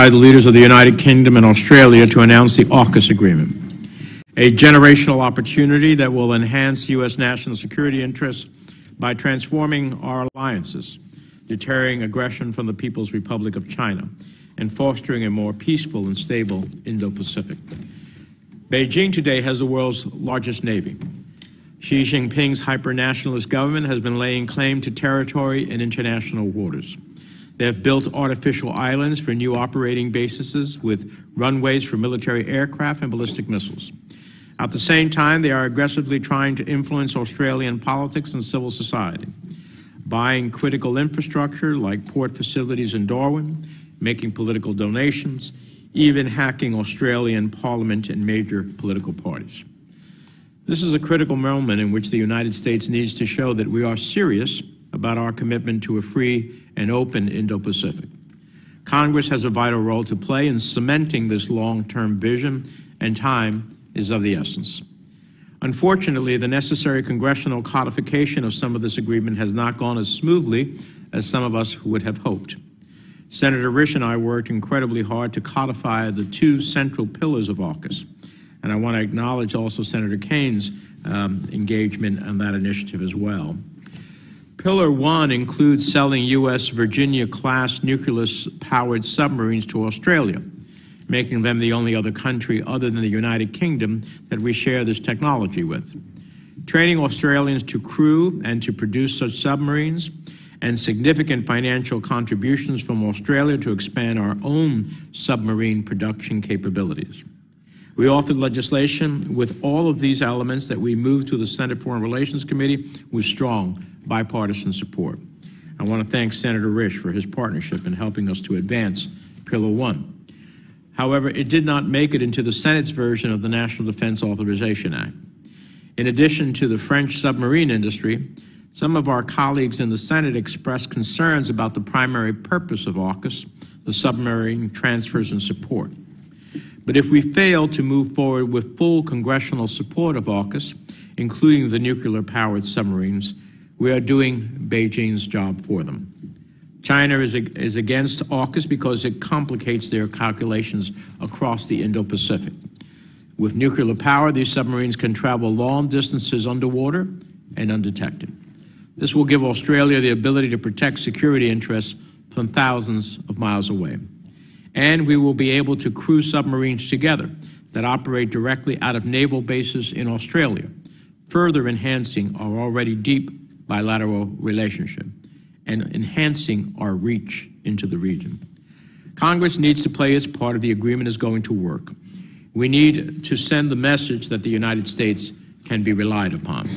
alongside the leaders of the United Kingdom and Australia to announce the AUKUS agreement, a generational opportunity that will enhance U.S. national security interests by transforming our alliances, deterring aggression from the People's Republic of China, and fostering a more peaceful and stable Indo-Pacific. Beijing today has the world's largest navy. Xi Jinping's hyper-nationalist government has been laying claim to territory in international waters. They have built artificial islands for new operating bases with runways for military aircraft and ballistic missiles. At the same time, they are aggressively trying to influence Australian politics and civil society, buying critical infrastructure like port facilities in Darwin, making political donations, even hacking Australian parliament and major political parties. This is a critical moment in which the United States needs to show that we are serious about our commitment to a free and open Indo-Pacific. Congress has a vital role to play in cementing this long-term vision, and time is of the essence. Unfortunately, the necessary congressional codification of some of this agreement has not gone as smoothly as some of us would have hoped. Senator Risch and I worked incredibly hard to codify the two central pillars of AUKUS. And I want to acknowledge also Senator Kaine's um, engagement on that initiative as well. Pillar one includes selling U.S. Virginia class nuclear powered submarines to Australia, making them the only other country other than the United Kingdom that we share this technology with. Training Australians to crew and to produce such submarines, and significant financial contributions from Australia to expand our own submarine production capabilities. We authored legislation with all of these elements that we moved to the Senate Foreign Relations Committee with strong bipartisan support. I want to thank Senator Risch for his partnership in helping us to advance Pillar 1. However, it did not make it into the Senate's version of the National Defense Authorization Act. In addition to the French submarine industry, some of our colleagues in the Senate expressed concerns about the primary purpose of AUKUS, the submarine transfers and support. But if we fail to move forward with full congressional support of AUKUS, including the nuclear powered submarines, we are doing Beijing's job for them. China is, is against AUKUS because it complicates their calculations across the Indo Pacific. With nuclear power, these submarines can travel long distances underwater and undetected. This will give Australia the ability to protect security interests from thousands of miles away and we will be able to crew submarines together that operate directly out of naval bases in Australia, further enhancing our already deep bilateral relationship and enhancing our reach into the region. Congress needs to play its part if the agreement is going to work. We need to send the message that the United States can be relied upon.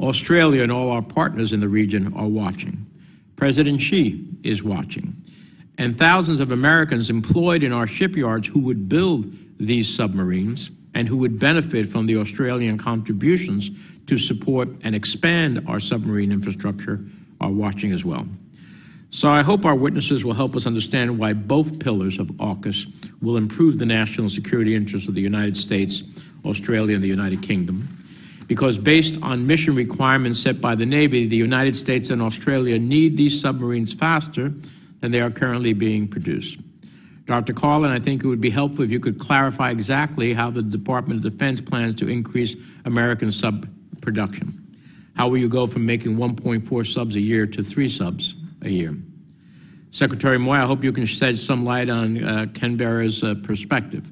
Australia and all our partners in the region are watching. President Xi is watching and thousands of Americans employed in our shipyards who would build these submarines and who would benefit from the Australian contributions to support and expand our submarine infrastructure are watching as well. So I hope our witnesses will help us understand why both pillars of AUKUS will improve the national security interests of the United States, Australia, and the United Kingdom. Because based on mission requirements set by the Navy, the United States and Australia need these submarines faster than they are currently being produced. Dr. Karlin, I think it would be helpful if you could clarify exactly how the Department of Defense plans to increase American sub production. How will you go from making 1.4 subs a year to three subs a year? Secretary Moy, I hope you can shed some light on uh, Canberra's uh, perspective.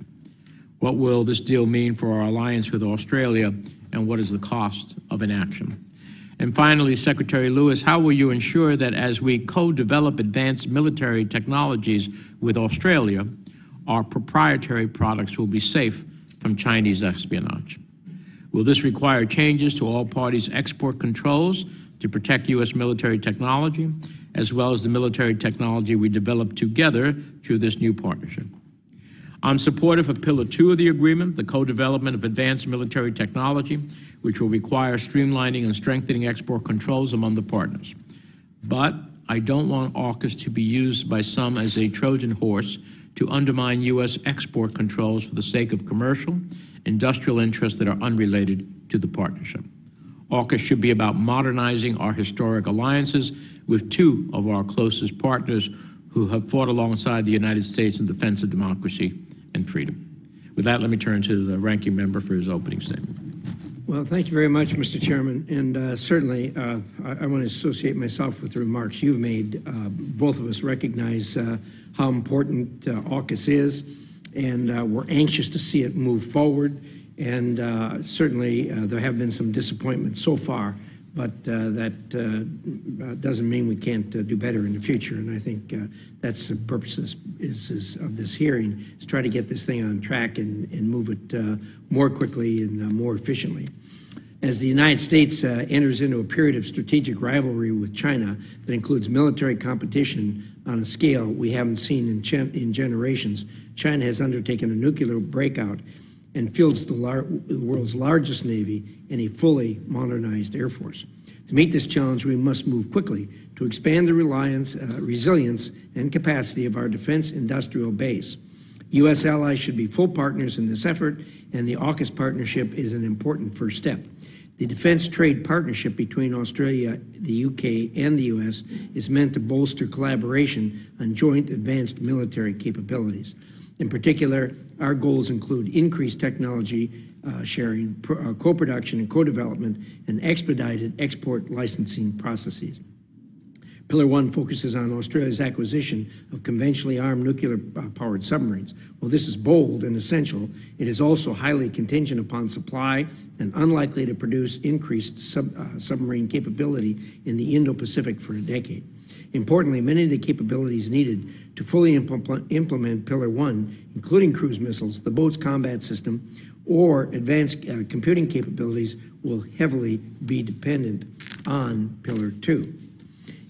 What will this deal mean for our alliance with Australia, and what is the cost of inaction? And finally, Secretary Lewis, how will you ensure that as we co-develop advanced military technologies with Australia, our proprietary products will be safe from Chinese espionage? Will this require changes to all parties' export controls to protect U.S. military technology, as well as the military technology we develop together through this new partnership? I'm supportive of Pillar 2 of the agreement, the co-development of advanced military technology, which will require streamlining and strengthening export controls among the partners. But I don't want AUKUS to be used by some as a Trojan horse to undermine U.S. export controls for the sake of commercial, industrial interests that are unrelated to the partnership. AUKUS should be about modernizing our historic alliances with two of our closest partners who have fought alongside the United States in defense of democracy and freedom. With that, let me turn to the ranking member for his opening statement. Well, thank you very much, Mr. Chairman. And uh, certainly, uh, I, I want to associate myself with the remarks you've made. Uh, both of us recognize uh, how important uh, AUKUS is, and uh, we're anxious to see it move forward. And certainly, there have been some disappointments so far but uh, that uh, uh, doesn't mean we can't do better in the future. And I think that's the purpose of this hearing, is try to get this thing on track and, move it more quickly and more efficiently. As the United States uh, enters into a period of strategic rivalry with China that includes military competition on a scale we haven't seen in generations, China has undertaken a nuclear breakout and fields the, lar- world's largest Navy and a fully modernized Air Force. To meet this challenge, we must move quickly to expand the reliance, uh, resilience and capacity of our defense industrial base. U.S. allies should be full partners in this effort, and the AUKUS partnership is an important first step. The defense trade partnership between Australia, the UK, and the U.S. is meant to bolster collaboration on joint advanced military capabilities. In particular, our goals include increased technology uh, sharing, uh, co-production and co-development, and expedited export licensing processes. Pillar one focuses on Australia's acquisition of conventionally armed nuclear uh, powered submarines. While this is bold and essential, it is also highly contingent upon supply and unlikely to produce increased sub, submarine capability in the Indo Pacific for a decade. Importantly, many of the capabilities needed to fully implement Pillar 1, including cruise missiles, the boat's combat system, or advanced uh, computing capabilities, will heavily be dependent on Pillar 2.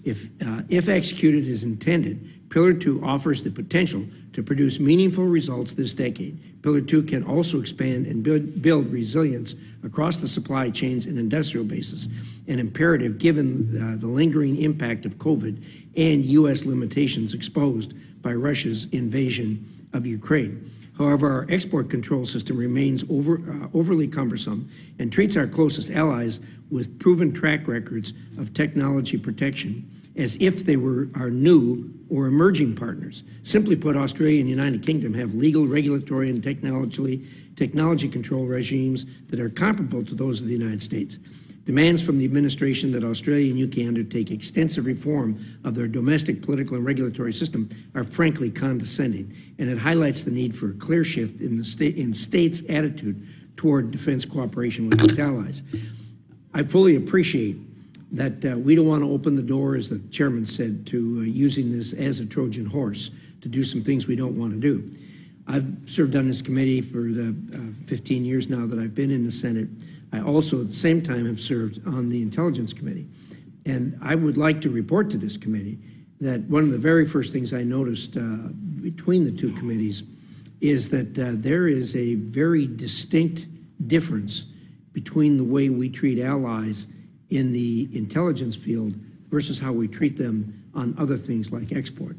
If, uh, if executed as intended, Pillar 2 offers the potential to produce meaningful results this decade. Pillar 2 can also expand and build, build resilience across the supply chains and industrial bases, an imperative given uh, the lingering impact of COVID and U.S. limitations exposed by Russia's invasion of Ukraine. However, our export control system remains over, uh, overly cumbersome and treats our closest allies with proven track records of technology protection as if they were our new or emerging partners. Simply put, Australia and the United Kingdom have legal, regulatory, and technology, technology control regimes that are comparable to those of the United States. Demands from the administration that Australia and UK undertake extensive reform of their domestic political and regulatory system are frankly condescending, and it highlights the need for a clear shift in the state in states' attitude toward defense cooperation with its allies. I fully appreciate that uh, we don't want to open the door, as the chairman said, to uh, using this as a Trojan horse to do some things we don't want to do. I've served on this committee for the uh, 15 years now that I've been in the Senate. I also, at the same time, have served on the Intelligence Committee. And I would like to report to this committee that one of the very first things I noticed uh, between the two committees is that uh, there is a very distinct difference between the way we treat allies in the intelligence field versus how we treat them on other things like export.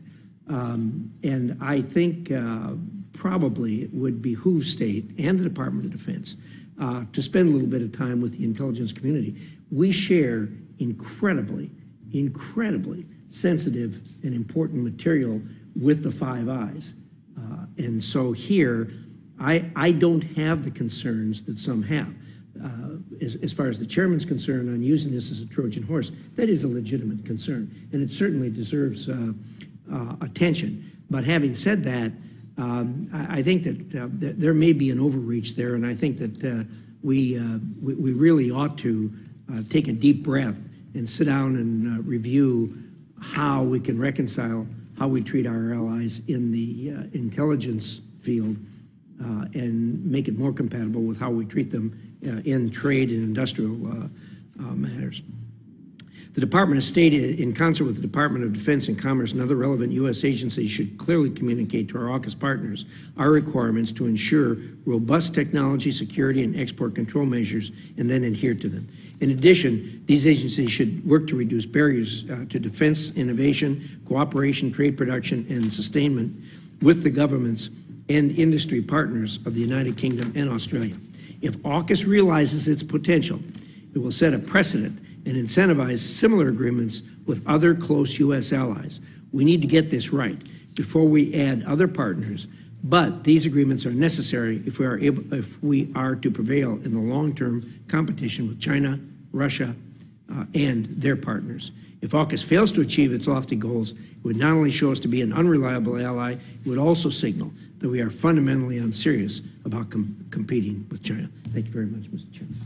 Um, and I think uh, probably it would behoove state and the Department of Defense uh, to spend a little bit of time with the intelligence community. We share incredibly, incredibly sensitive and important material with the Five Eyes. Uh, and so here, I, I don't have the concerns that some have. Uh, as, as, far as the chairman's concerned on using this as a Trojan horse, that is a legitimate concern, and it certainly deserves uh, uh, attention. But having said that, um, I, I, think that uh, th there may be an overreach there, and I think that uh, we, uh, we, we really ought to take a deep breath and sit down and review how we can reconcile how we treat our allies in the intelligence field and make it more compatible with how we treat them in trade and industrial uh, uh, matters. The Department of State, in concert with the Department of Defense and Commerce and other relevant U.S. agencies, should clearly communicate to our AUKUS partners our requirements to ensure robust technology, security, and export control measures and then adhere to them. In addition, these agencies should work to reduce barriers uh, to defense innovation, cooperation, trade production, and sustainment with the governments and industry partners of the United Kingdom and Australia. If AUKUS realizes its potential, it will set a precedent and incentivize similar agreements with other close U.S. allies. We need to get this right before we add other partners, but these agreements are necessary if we are able, if we are to prevail in the long-term competition with China, Russia, uh, and their partners. If AUKUS fails to achieve its lofty goals, it would not only show us to be an unreliable ally, it would also signal that we are fundamentally unserious about com- competing with China. Thank you very much, Mr. Chairman.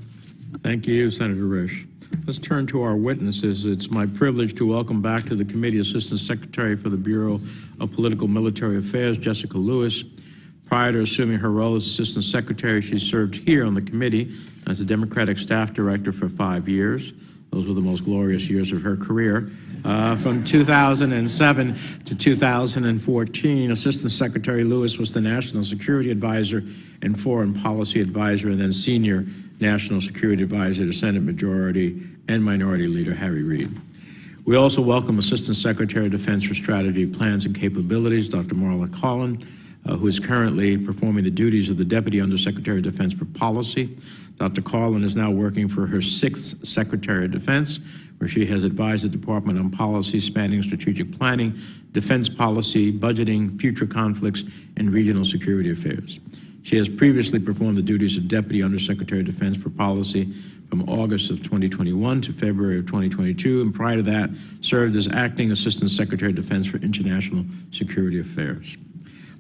Thank you, Senator Risch. Let's turn to our witnesses. It's my privilege to welcome back to the committee Assistant Secretary for the Bureau of Political Military Affairs, Jessica Lewis. Prior to assuming her role as Assistant Secretary, she served here on the committee as the Democratic Staff Director for five years. Those were the most glorious years of her career. Uh, from 2007 to 2014, Assistant Secretary Lewis was the National Security Advisor and Foreign Policy Advisor, and then Senior National Security Advisor to Senate Majority and Minority Leader Harry Reid. We also welcome Assistant Secretary of Defense for Strategy, Plans, and Capabilities, Dr. Mara Karlin, uh, who is currently performing the duties of the Deputy Undersecretary of Defense for Policy. Dr. Karlin is now working for her sixth Secretary of Defense, where she has advised the Department on policy spanning strategic planning, defense policy, budgeting, future conflicts, and regional security affairs. She has previously performed the duties of Deputy Undersecretary of Defense for Policy from August of 2021 to February of 2022, and prior to that, served as Acting Assistant Secretary of Defense for International Security Affairs.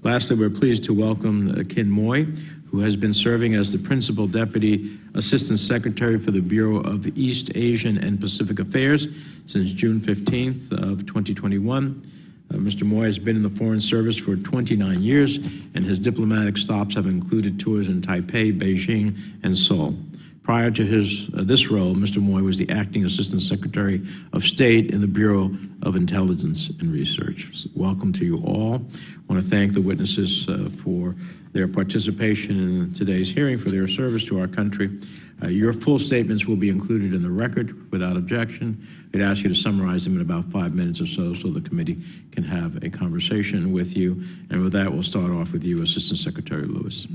Lastly, we're pleased to welcome Kin Moy, who has been serving as the Principal Deputy Assistant Secretary for the Bureau of East Asian and Pacific Affairs since June 15th of 2021. Uh, Mr. Moy has been in the Foreign Service for 29 years, and his diplomatic stops have included tours in Taipei, Beijing, and Seoul. Prior to his uh, this role, Mr. Moy was the acting Assistant Secretary of State in the Bureau of Intelligence and Research. So welcome to you all. I want to thank the witnesses uh, for their participation in today's hearing, for their service to our country. Uh, your full statements will be included in the record without objection. I'd ask you to summarize them in about five minutes or so so the committee can have a conversation with you. And with that, we'll start off with you, Assistant Secretary Lewis.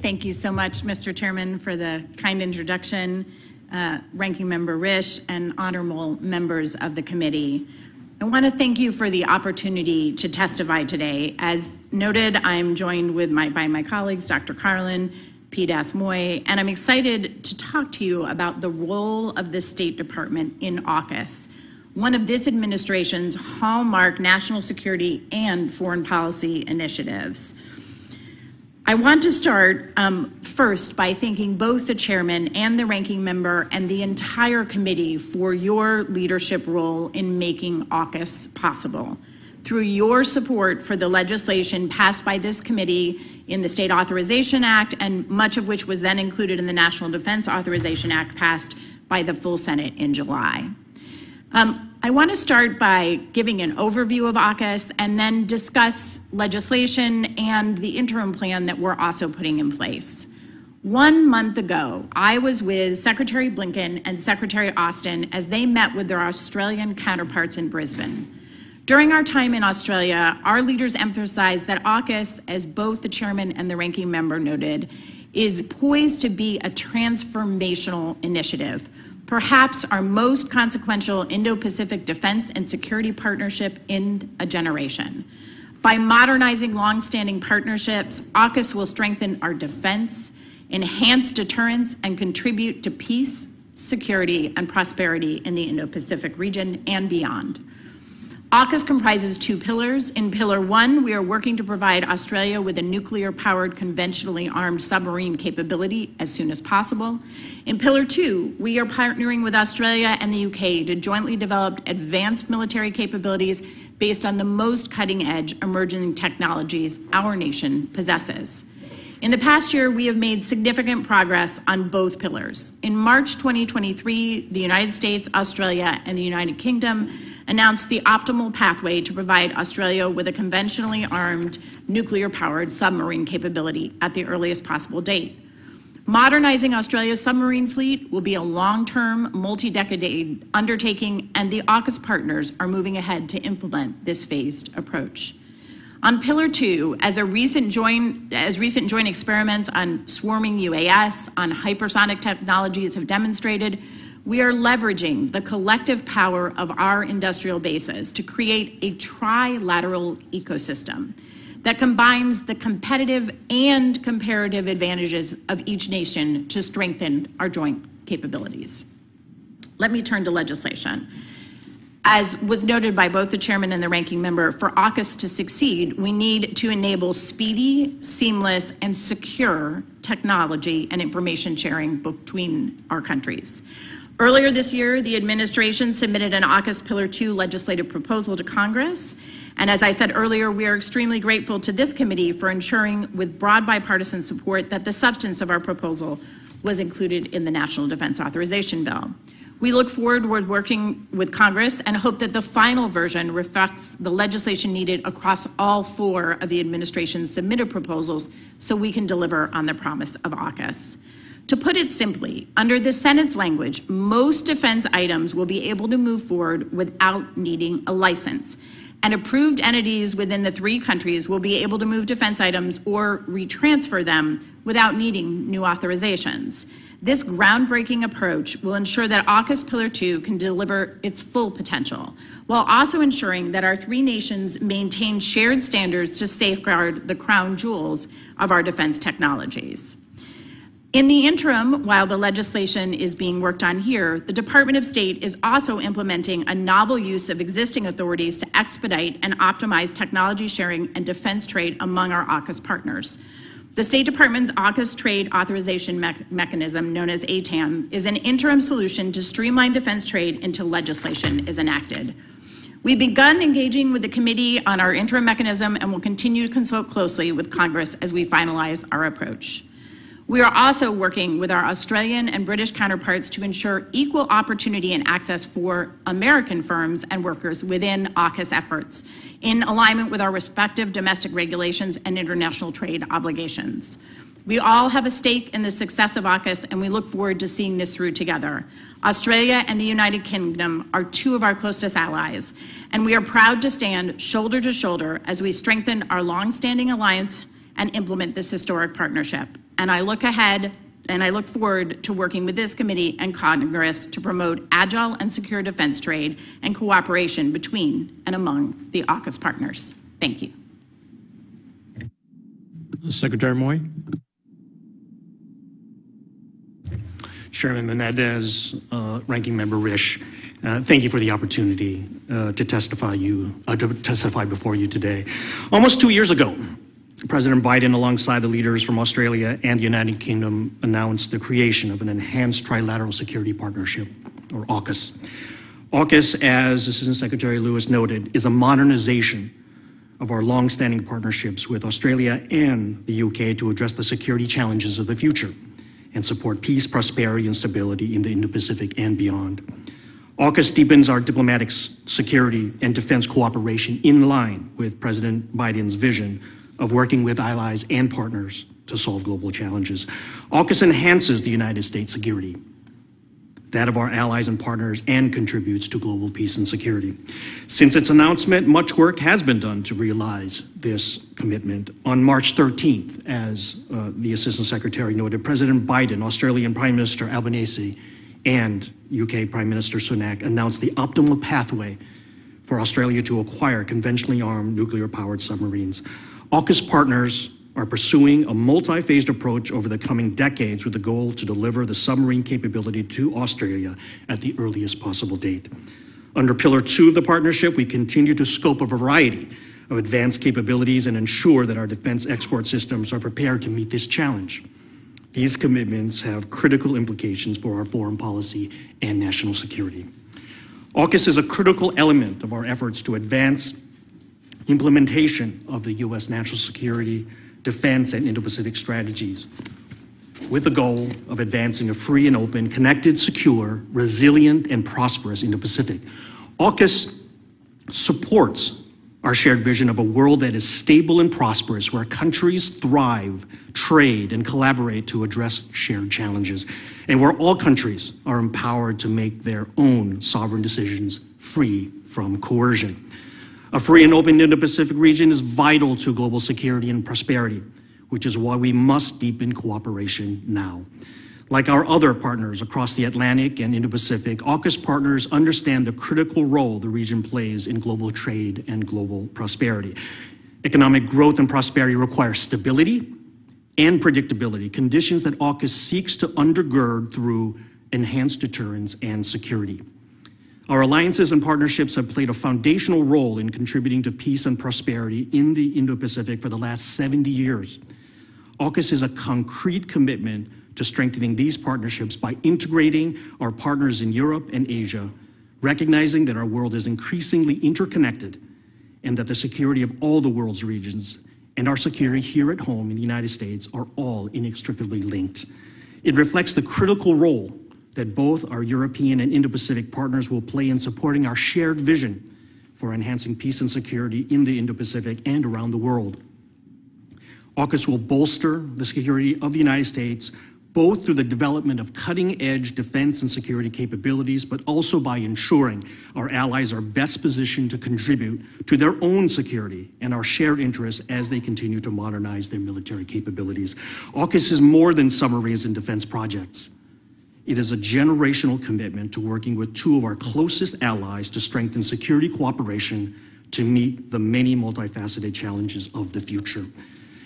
Thank you so much, Mr. Chairman, for the kind introduction, uh, Ranking Member Risch, and honorable members of the committee. I want to thank you for the opportunity to testify today. As noted, I'm joined with my, by my colleagues, Dr. Karlin, Pete S. Moy, and I'm excited to talk to you about the role of the State Department in AUKUS, one of this administration's hallmark national security and foreign policy initiatives. I want to start um, first by thanking both the chairman and the ranking member and the entire committee for your leadership role in making AUKUS possible. Through your support for the legislation passed by this committee in the State Authorization Act, and much of which was then included in the National Defense Authorization Act passed by the full Senate in July. Um, I want to start by giving an overview of AUKUS and then discuss legislation and the interim plan that we're also putting in place. One month ago, I was with Secretary Blinken and Secretary Austin as they met with their Australian counterparts in Brisbane. During our time in Australia, our leaders emphasized that AUKUS, as both the chairman and the ranking member noted, is poised to be a transformational initiative perhaps our most consequential Indo Pacific defense and security partnership in a generation. By modernizing longstanding partnerships, AUKUS will strengthen our defense, enhance deterrence, and contribute to peace, security, and prosperity in the Indo Pacific region and beyond. AUKUS comprises two pillars. In Pillar 1, we are working to provide Australia with a nuclear-powered, conventionally armed submarine capability as soon as possible. In Pillar 2, we are partnering with Australia and the UK to jointly develop advanced military capabilities based on the most cutting-edge emerging technologies our nation possesses. In the past year, we have made significant progress on both pillars. In March 2023, the United States, Australia, and the United Kingdom announced the optimal pathway to provide Australia with a conventionally armed, nuclear powered submarine capability at the earliest possible date. Modernizing Australia's submarine fleet will be a long term, multi decade undertaking, and the AUKUS partners are moving ahead to implement this phased approach. On Pillar Two, as a recent joint, as recent joint experiments on swarming UAS, on hypersonic technologies have demonstrated, we are leveraging the collective power of our industrial bases to create a trilateral ecosystem that combines the competitive and comparative advantages of each nation to strengthen our joint capabilities. Let me turn to legislation. As was noted by both the chairman and the ranking member, for AUKUS to succeed, we need to enable speedy, seamless, and secure technology and information sharing between our countries. Earlier this year, the administration submitted an AUKUS Pillar 2 legislative proposal to Congress. And as I said earlier, we are extremely grateful to this committee for ensuring with broad bipartisan support that the substance of our proposal was included in the National Defense Authorization Bill. We look forward to working with Congress and hope that the final version reflects the legislation needed across all four of the administration's submitted proposals so we can deliver on the promise of AUKUS. To put it simply, under the Senate's language, most defense items will be able to move forward without needing a license. And approved entities within the three countries will be able to move defense items or retransfer them without needing new authorizations. This groundbreaking approach will ensure that AUKUS Pillar 2 can deliver its full potential, while also ensuring that our three nations maintain shared standards to safeguard the crown jewels of our defense technologies. In the interim, while the legislation is being worked on here, the Department of State is also implementing a novel use of existing authorities to expedite and optimize technology sharing and defense trade among our AUKUS partners. The State Department's AUKUS Trade Authorization Me Mechanism, known as ATAM, is an interim solution to streamline defense trade until legislation is enacted. We've begun engaging with the committee on our interim mechanism and will continue to consult closely with Congress as we finalize our approach. We are also working with our Australian and British counterparts to ensure equal opportunity and access for American firms and workers within AUKUS efforts, in alignment with our respective domestic regulations and international trade obligations. We all have a stake in the success of AUKUS, and we look forward to seeing this through together. Australia and the United Kingdom are two of our closest allies, and we are proud to stand shoulder to shoulder as we strengthen our long-standing alliance and implement this historic partnership and I look ahead and I look forward to working with this committee and Congress to promote agile and secure defense trade and cooperation between and among the AUKUS partners. Thank you. Secretary Moy. Chairman Menendez, uh, Ranking Member Risch, uh, thank you for the opportunity uh, to testify you uh, to testify before you today. Almost two years ago, President Biden, alongside the leaders from Australia and the United Kingdom, announced the creation of an enhanced trilateral security partnership, or AUKUS. AUKUS, as Assistant Secretary Lewis noted, is a modernization of our long-standing partnerships with Australia and the UK to address the security challenges of the future and support peace, prosperity, and stability in the Indo-Pacific and beyond. AUKUS deepens our diplomatic security and defense cooperation in line with President Biden's vision of working with allies and partners to solve global challenges. AUKUS enhances the United States security, that of our allies and partners, and contributes to global peace and security. Since its announcement, much work has been done to realize this commitment. On March 13th, as uh, the Assistant Secretary noted, President Biden, Australian Prime Minister Albanese, and UK Prime Minister Sunak announced the optimal pathway for Australia to acquire conventionally armed nuclear powered submarines. AUKUS partners are pursuing a multi-phased approach over the coming decades with the goal to deliver the submarine capability to Australia at the earliest possible date. Under Pillar 2 of the partnership, we continue to scope a variety of advanced capabilities and ensure that our defense export systems are prepared to meet this challenge. These commitments have critical implications for our foreign policy and national security. AUKUS is a critical element of our efforts to advance implementation of the U.S. national security, defense, and Indo-Pacific strategies with the goal of advancing a free and open, connected, secure, resilient, and prosperous Indo-Pacific. AUKUS supports our shared vision of a world that is stable and prosperous, where countries thrive, trade, and collaborate to address shared challenges, and where all countries are empowered to make their own sovereign decisions free from coercion. A free and open Indo-Pacific region is vital to global security and prosperity, which is why we must deepen cooperation now. Like our other partners across the Atlantic and Indo-Pacific, AUKUS partners understand the critical role the region plays in global trade and global prosperity. Economic growth and prosperity require stability and predictability, conditions that AUKUS seeks to undergird through enhanced deterrence and security. Our alliances and partnerships have played a foundational role in contributing to peace and prosperity in the Indo-Pacific for the last 70 years. AUKUS is a concrete commitment to strengthening these partnerships by integrating our partners in Europe and Asia, recognizing that our world is increasingly interconnected and that the security of all the world's regions and our security here at home in the United States are all inextricably linked. It reflects the critical role that both our European and Indo-Pacific partners will play in supporting our shared vision for enhancing peace and security in the Indo-Pacific and around the world. AUKUS will bolster the security of the United States both through the development of cutting-edge defense and security capabilities, but also by ensuring our allies are best positioned to contribute to their own security and our shared interests as they continue to modernize their military capabilities. AUKUS is more than submarines and defense projects. It is a generational commitment to working with two of our closest allies to strengthen security cooperation to meet the many multifaceted challenges of the future.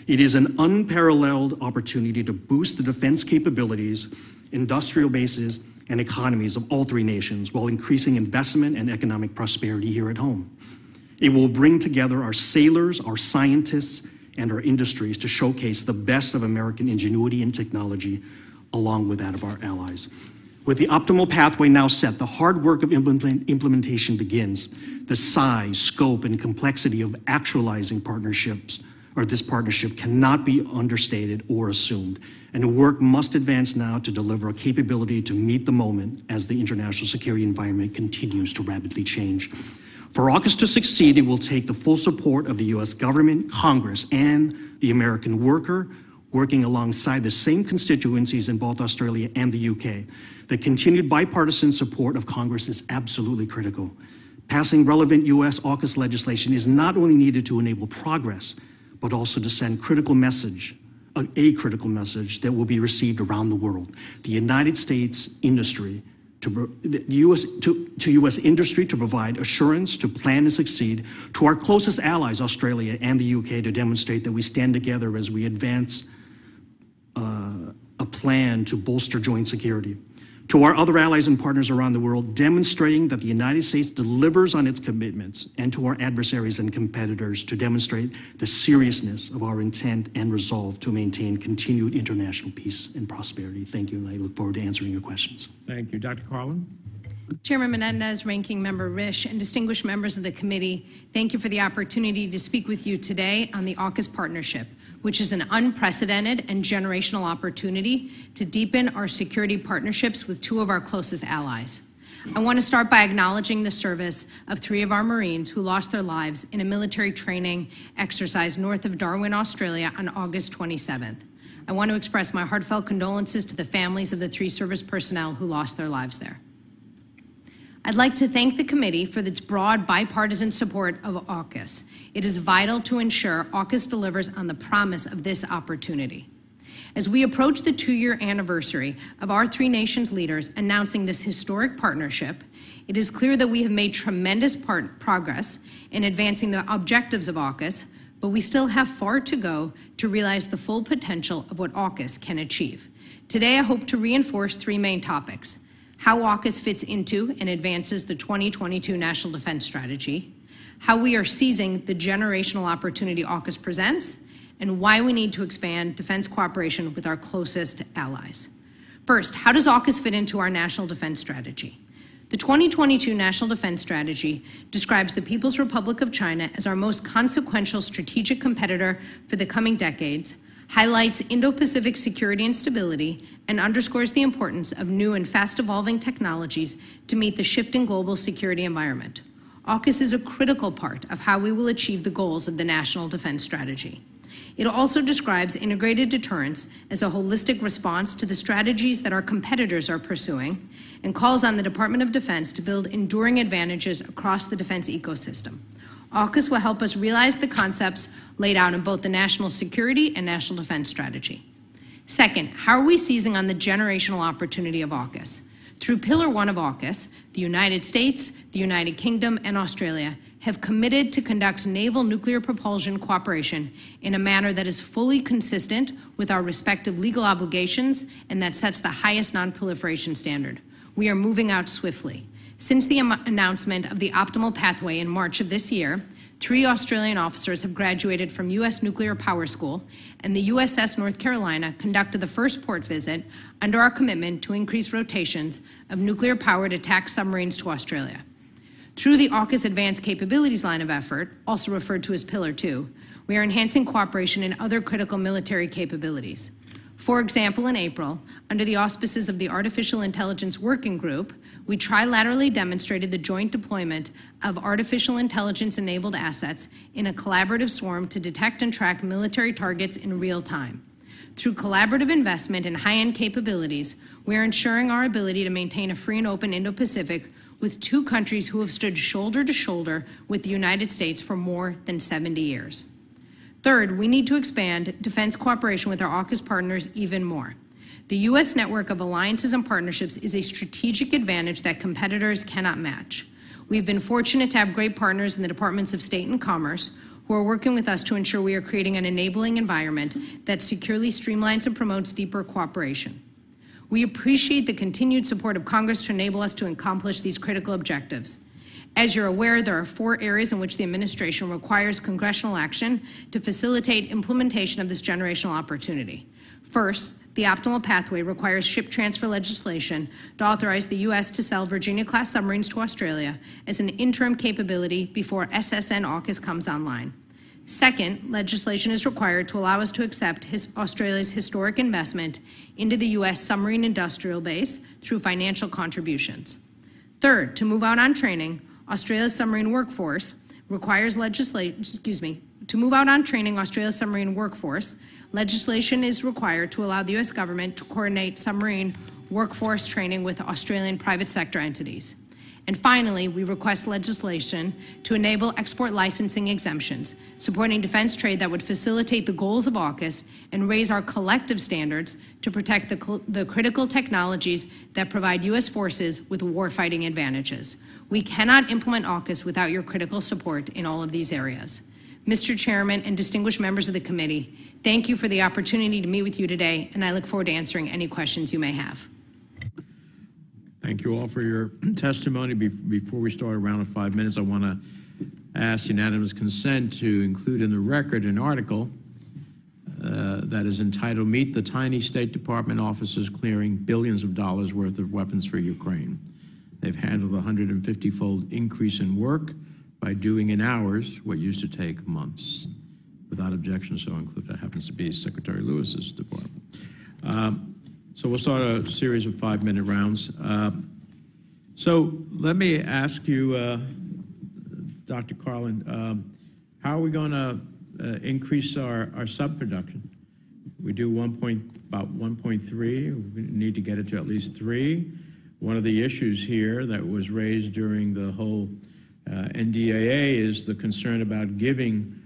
It is an unparalleled opportunity to boost the defense capabilities, industrial bases, and economies of all three nations while increasing investment and economic prosperity here at home. It will bring together our sailors, our scientists, and our industries to showcase the best of American ingenuity and technology along with that of our allies. With the optimal pathway now set, the hard work of implement implementation begins. The size, scope, and complexity of actualizing partnerships or this partnership cannot be understated or assumed, and work must advance now to deliver a capability to meet the moment as the international security environment continues to rapidly change. For AUKUS to succeed, it will take the full support of the U.S. government, Congress, and the American worker, working alongside the same constituencies in both Australia and the UK. The continued bipartisan support of Congress is absolutely critical. Passing relevant U.S. AUKUS legislation is not only needed to enable progress, but also to send critical message, a, a critical message that will be received around the world. The United States industry to, US, to, to, U.S. industry to provide assurance, to plan and succeed, to our closest allies, Australia and the UK, to demonstrate that we stand together as we advance uh, a plan to bolster joint security. To our other allies and partners around the world, demonstrating that the United States delivers on its commitments, and to our adversaries and competitors to demonstrate the seriousness of our intent and resolve to maintain continued international peace and prosperity. Thank you, and I look forward to answering your questions. Thank you. Dr. Karlin? Chairman Menendez, Ranking Member Risch, and distinguished members of the committee, thank you for the opportunity to speak with you today on the AUKUS partnership which is an unprecedented and generational opportunity to deepen our security partnerships with two of our closest allies. I want to start by acknowledging the service of three of our Marines who lost their lives in a military training exercise north of Darwin, Australia on August 27th. I want to express my heartfelt condolences to the families of the three service personnel who lost their lives there. I'd like to thank the committee for its broad bipartisan support of AUKUS. It is vital to ensure AUKUS delivers on the promise of this opportunity. As we approach the two-year anniversary of our three nations leaders announcing this historic partnership, it is clear that we have made tremendous progress in advancing the objectives of AUKUS, but we still have far to go to realize the full potential of what AUKUS can achieve. Today, I hope to reinforce three main topics how AUKUS fits into and advances the 2022 National Defense Strategy, how we are seizing the generational opportunity AUKUS presents, and why we need to expand defense cooperation with our closest allies. First, how does AUKUS fit into our national defense strategy? The 2022 National Defense Strategy describes the People's Republic of China as our most consequential strategic competitor for the coming decades highlights Indo-Pacific security and stability, and underscores the importance of new and fast-evolving technologies to meet the shifting global security environment. AUKUS is a critical part of how we will achieve the goals of the National Defense Strategy. It also describes integrated deterrence as a holistic response to the strategies that our competitors are pursuing and calls on the Department of Defense to build enduring advantages across the defense ecosystem. AUKUS will help us realize the concepts laid out in both the national security and national defense strategy. Second, how are we seizing on the generational opportunity of AUKUS? Through Pillar 1 of AUKUS, the United States, the United Kingdom, and Australia have committed to conduct naval nuclear propulsion cooperation in a manner that is fully consistent with our respective legal obligations and that sets the highest nonproliferation standard. We are moving out swiftly. Since the announcement of the optimal pathway in March of this year, three Australian officers have graduated from U.S. Nuclear Power School, and the USS North Carolina conducted the first port visit under our commitment to increase rotations of nuclear powered attack submarines to Australia. Through the AUKUS Advanced Capabilities line of effort, also referred to as Pillar 2, we are enhancing cooperation in other critical military capabilities. For example, in April, under the auspices of the Artificial Intelligence Working Group, we trilaterally demonstrated the joint deployment of artificial intelligence enabled assets in a collaborative swarm to detect and track military targets in real time. Through collaborative investment in high end capabilities, we are ensuring our ability to maintain a free and open Indo Pacific with two countries who have stood shoulder to shoulder with the United States for more than 70 years. Third, we need to expand defense cooperation with our AUKUS partners even more. The U.S. network of alliances and partnerships is a strategic advantage that competitors cannot match. We've been fortunate to have great partners in the Departments of State and Commerce who are working with us to ensure we are creating an enabling environment that securely streamlines and promotes deeper cooperation. We appreciate the continued support of Congress to enable us to accomplish these critical objectives. As you're aware, there are four areas in which the administration requires congressional action to facilitate implementation of this generational opportunity. First, the optimal pathway requires ship transfer legislation to authorize the U.S. to sell Virginia class submarines to Australia as an interim capability before SSN AUKUS comes online. Second, legislation is required to allow us to accept his, Australia's historic investment into the U.S. submarine industrial base through financial contributions. Third, to move out on training, Australia's submarine workforce requires legislation, excuse me, to move out on training Australia's submarine workforce, legislation is required to allow the U.S. government to coordinate submarine workforce training with Australian private sector entities. And finally, we request legislation to enable export licensing exemptions, supporting defense trade that would facilitate the goals of AUKUS and raise our collective standards to protect the, the critical technologies that provide U.S. forces with warfighting advantages. We cannot implement AUKUS without your critical support in all of these areas. Mr. Chairman and distinguished members of the committee, thank you for the opportunity to meet with you today, and I look forward to answering any questions you may have. Thank you all for your testimony. Be- Before we start a round of five minutes, I want to ask unanimous consent to include in the record an article uh, that is entitled Meet the Tiny State Department Officers Clearing Billions of Dollars Worth of Weapons for Ukraine. They've handled a 150 fold increase in work by doing in hours what used to take months. Without objection, so included. That happens to be Secretary Lewis's department. Um, so we'll start a series of five-minute rounds. Uh, so let me ask you, uh, Dr. Karlin, um, how are we going to uh, increase our, our sub production? We do one point, about 1.3. We need to get it to at least three. One of the issues here that was raised during the whole uh, NDAA is the concern about giving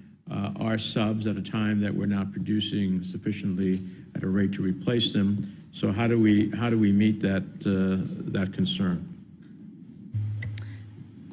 our subs at a time that we're not producing sufficiently at a rate to replace them. So how do we how do we meet that uh, that concern?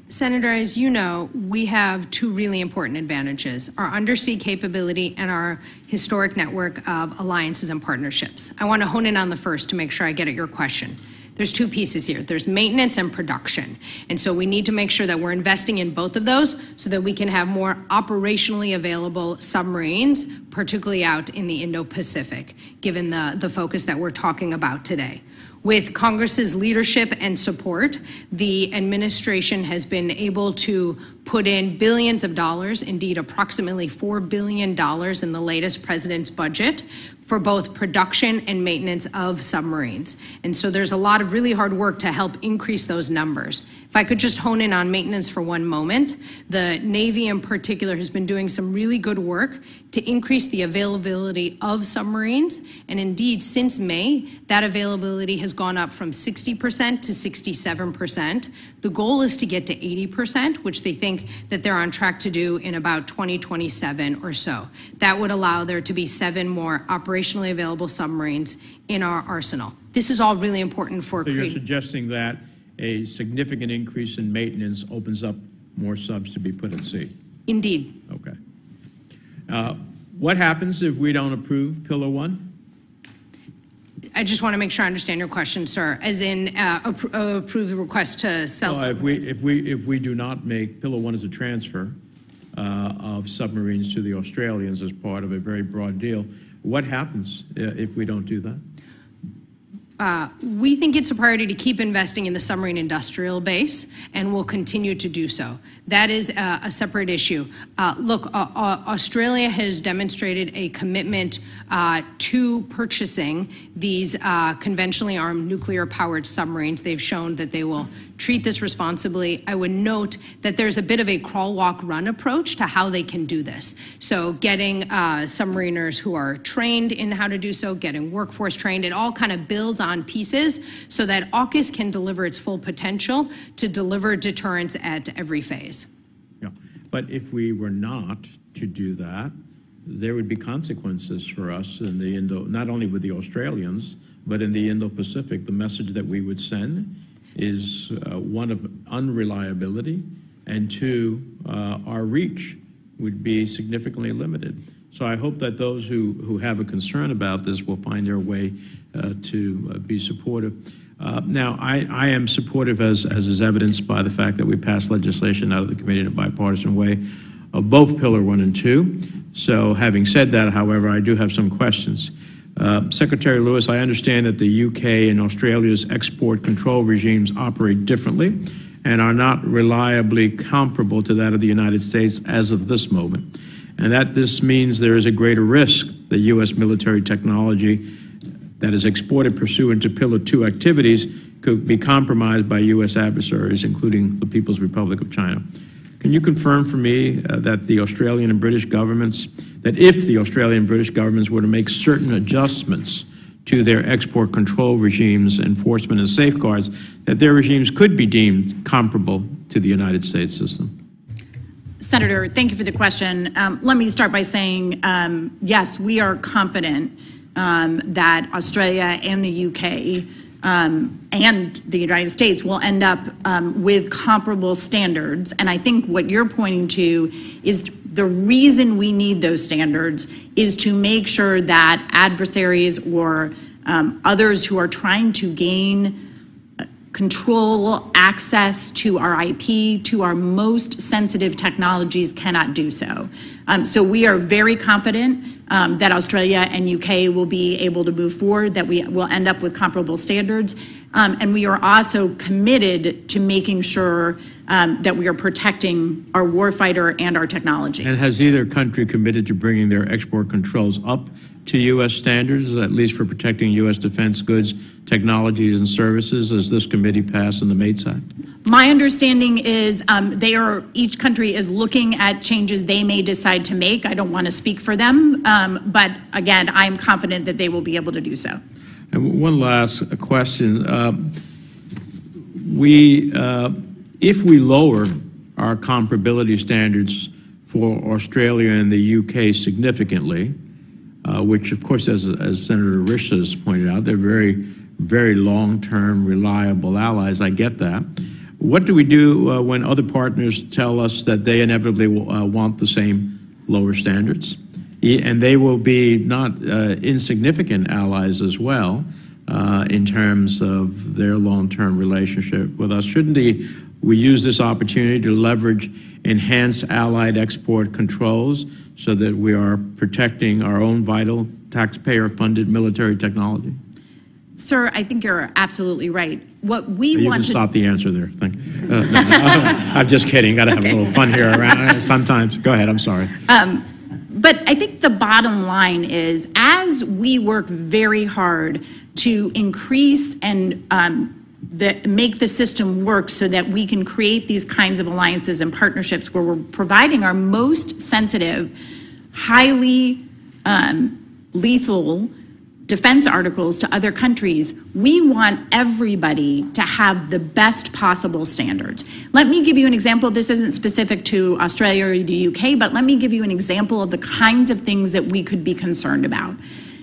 Senator, as you know, we have two really important advantages our undersea capability and our historic network of alliances and partnerships. I want to hone in on the first to make sure I get at your question. There's two pieces here there's maintenance and production. And so we need to make sure that we're investing in both of those so that we can have more operationally available submarines, particularly out in the Indo Pacific, given the, the focus that we're talking about today. With Congress's leadership and support, the administration has been able to put in billions of dollars, indeed approximately $4 billion in the latest president's budget for both production and maintenance of submarines. And so there's a lot of really hard work to help increase those numbers. If I could just hone in on maintenance for one moment, the Navy in particular has been doing some really good work to increase the availability of submarines. And indeed, since May, that availability has gone up from 60% to 67%. The goal is to get to 80%, which they think that they're on track to do in about 2027 or so. That would allow there to be seven more operationally available submarines in our arsenal. This is all really important for So you're suggesting that a significant increase in maintenance opens up more subs to be put at sea? Indeed. Okay. Uh, What happens if we don't approve Pillar One? I just want to make sure I understand your question, sir, as in uh, appro- uh, approve the request to sell. Well, if we, if we, if we do not make, Pillar One as a transfer uh, of submarines to the Australians as part of a very broad deal, what happens uh, if we don't do that? We think it's a priority to keep investing in the submarine industrial base, and we'll continue to do so. That is a, a separate issue. Uh, look, uh, uh, Australia has demonstrated a commitment uh, to purchasing these uh, conventionally armed nuclear-powered submarines. They've shown that they will treat this responsibly. I would note that there's a bit of a crawl, walk, run approach to how they can do this. So getting uh, submariners who are trained in how to do so, getting workforce trained, it all kind of builds on pieces so that AUKUS can deliver its full potential to deliver deterrence at every phase. But if we were not to do that, there would be consequences for us in the Indo, not only with the Australians, but in the Indo-Pacific. The message that we would send is uh, one of unreliability, and two, uh, our reach would be significantly limited. So I hope that those who, who have a concern about this will find their way uh, to be supportive. Uh, Now, I, am supportive, as, is evidenced by the fact that we passed legislation out of the committee in a bipartisan way of both Pillar One and Two. So having said that, however, I do have some questions. Uh, Secretary Lewis, I understand that the UK and Australia's export control regimes operate differently and are not reliably comparable to that of the United States as of this moment, and that this means there is a greater risk that U.S. military technology that is exported pursuant to Pillar Two activities could be compromised by U.S. adversaries, including the People's Republic of China. Can you confirm for me uh, that the Australian and British governments, that if the Australian and British governments were to make certain adjustments to their export control regimes, enforcement, and safeguards, that their regimes could be deemed comparable to the United States system? Senator, thank you for the question. Um, Let me start by saying, um, yes, we are confident um, that Australia and the UK um, and the United States will end up um, with comparable standards. And I think what you're pointing to is the reason we need those standards is to make sure that adversaries or um, others who are trying to gain control access to our IP, to our most sensitive technologies cannot do so. Um, so we are very confident um, that Australia and UK will be able to move forward, that we will end up with comparable standards. Um, and we are also committed to making sure um, that we are protecting our warfighter and our technology. And has either country committed to bringing their export controls up to U.S. standards, at least for protecting U.S. defense goods, technologies, and services, as this committee passed in the MATES Act? My understanding is um, they are, each country is looking at changes they may decide to make. I don't want to speak for them, um, but again, I'm confident that they will be able to do so. And one last question. Um, We, uh, if we lower our comparability standards for Australia and the UK significantly, uh, which of course, as, as Senator Risch has pointed out, they're very, very long-term, reliable allies. I get that. What do we do uh, when other partners tell us that they inevitably uh, want the same lower standards? And they will be not uh, insignificant allies as well in terms of their long-term relationship with us. Shouldn't we use this opportunity to leverage enhanced allied export controls so that we are protecting our own vital taxpayer-funded military technology? Sir, I think you're absolutely right. What we You can want to stop the answer there. Thank. Uh, no, no, I'm just kidding. Got to have a little fun here around sometimes. Go ahead. I'm sorry. But I think the bottom line is, as we work very hard to increase and um, the, make the system work so that we can create these kinds of alliances and partnerships where we're providing our most sensitive, highly um, lethal defense articles to other countries, we want everybody to have the best possible standards. Let me give you an example. This isn't specific to Australia or the UK, but let me give you an example of the kinds of things that we could be concerned about.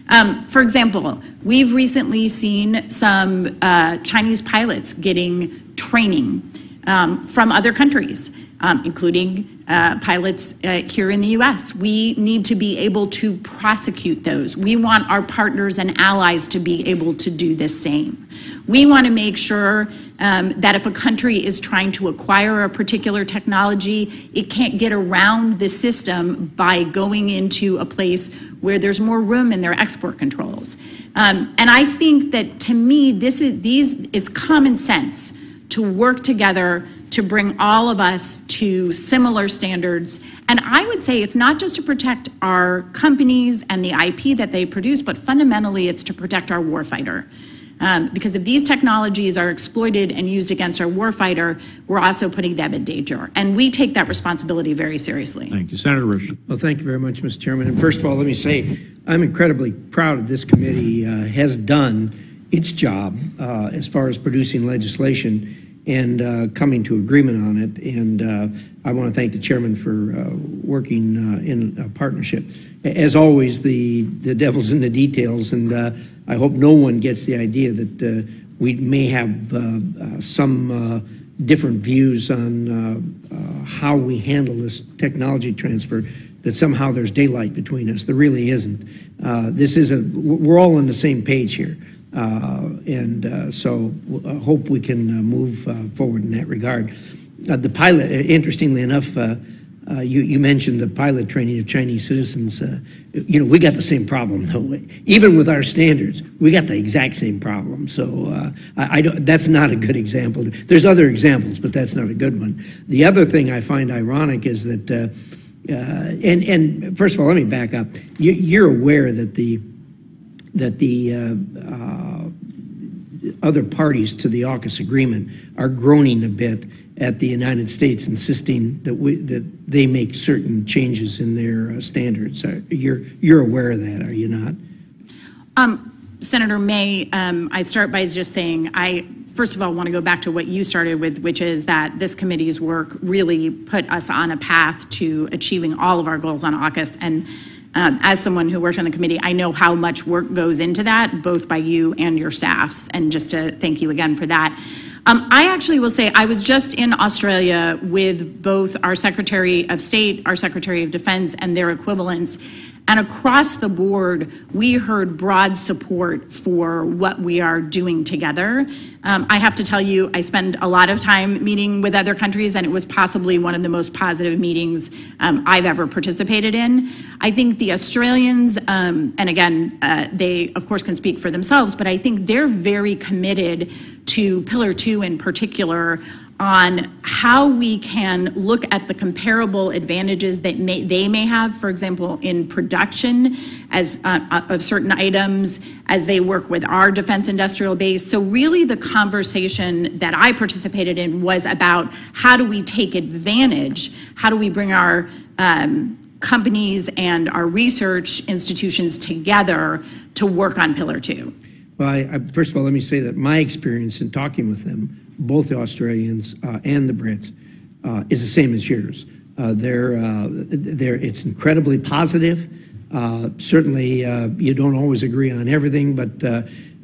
Um, for example, we've recently seen some uh, Chinese pilots getting training um, from other countries, um, including uh, pilots uh, here in the US. We need to be able to prosecute those. We want our partners and allies to be able to do the same. We want to make sure um, that if a country is trying to acquire a particular technology, it can't get around the system by going into a place where there's more room in their export controls. Um, and I think that to me, this is these it's common sense to work together to bring all of us to similar standards. And I would say it's not just to protect our companies and the IP that they produce, but fundamentally it's to protect our warfighter. Um, because if these technologies are exploited and used against our warfighter, we're also putting them in danger. And we take that responsibility very seriously. Thank you. Senator Risch. Well, thank you very much, Mr. Chairman. And first of all, let me say, I'm incredibly proud of this committee uh, has done its job uh, as far as producing legislation and uh, coming to agreement on it. And uh, I want to thank the chairman for uh, working in a partnership. As always, the, the devil's in the details, and I hope no one gets the idea that we may have some different views on how we handle this technology transfer, that somehow there's daylight between us. There really isn't. Uh, This is a, we're all on the same page here. Uh, And uh, so I hope we can uh, move uh, forward in that regard. Uh, The pilot, uh, interestingly enough, uh, uh, you you mentioned the pilot training of Chinese citizens. uh, You know, we got the same problem, though. Even with our standards, we got the exact same problem. So uh, I I don't, that's not a good example. There's other examples, but that's not a good one. The other thing I find ironic is that, uh, uh, and and first of all, let me back up. You- You're aware that the that the uh, uh, other parties to the AUKUS agreement are groaning a bit at the United States insisting that we, that they make certain changes in their uh, standards. Uh, You're, you're aware of that, are you not? Um, Senator May, um, I start by just saying, I, first of all, want to go back to what you started with, which is that this committee's work really put us on a path to achieving all of our goals on AUKUS. And um, as someone who worked on the committee, I know how much work goes into that, both by you and your staffs. And just to thank you again for that. Um, I actually will say I was just in Australia with both our Secretary of State, our Secretary of Defense, and their equivalents. And across the board, we heard broad support for what we are doing together. Um, I have to tell you, I spend a lot of time meeting with other countries, and it was possibly one of the most positive meetings um, I've ever participated in. I think the Australians, um, and again, uh, they of course can speak for themselves, but I think they're very committed to Pillar Two in particular on how we can look at the comparable advantages that may, they may have, for example, in production as uh, of certain items as they work with our defense industrial base. So really the conversation that I participated in was about how do we take advantage, how do we bring our um, companies and our research institutions together to work on Pillar Two. Well, I, I, first of all, let me say that my experience in talking with them, both the Australians uh, and the Brits, uh, is the same as yours. Uh, they're, uh, they're, it's incredibly positive. Uh, certainly, uh, you don't always agree on everything, but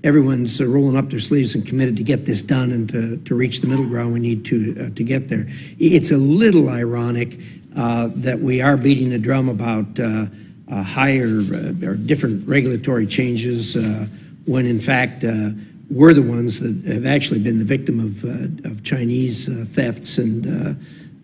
everyone's rolling up their sleeves and committed to get this done and to, to reach the middle ground we need to to get there. It's a little ironic that we are beating the drum about higher or different regulatory changes when, in fact, we're the ones that have actually been the victim of, uh, of Chinese uh, thefts and uh,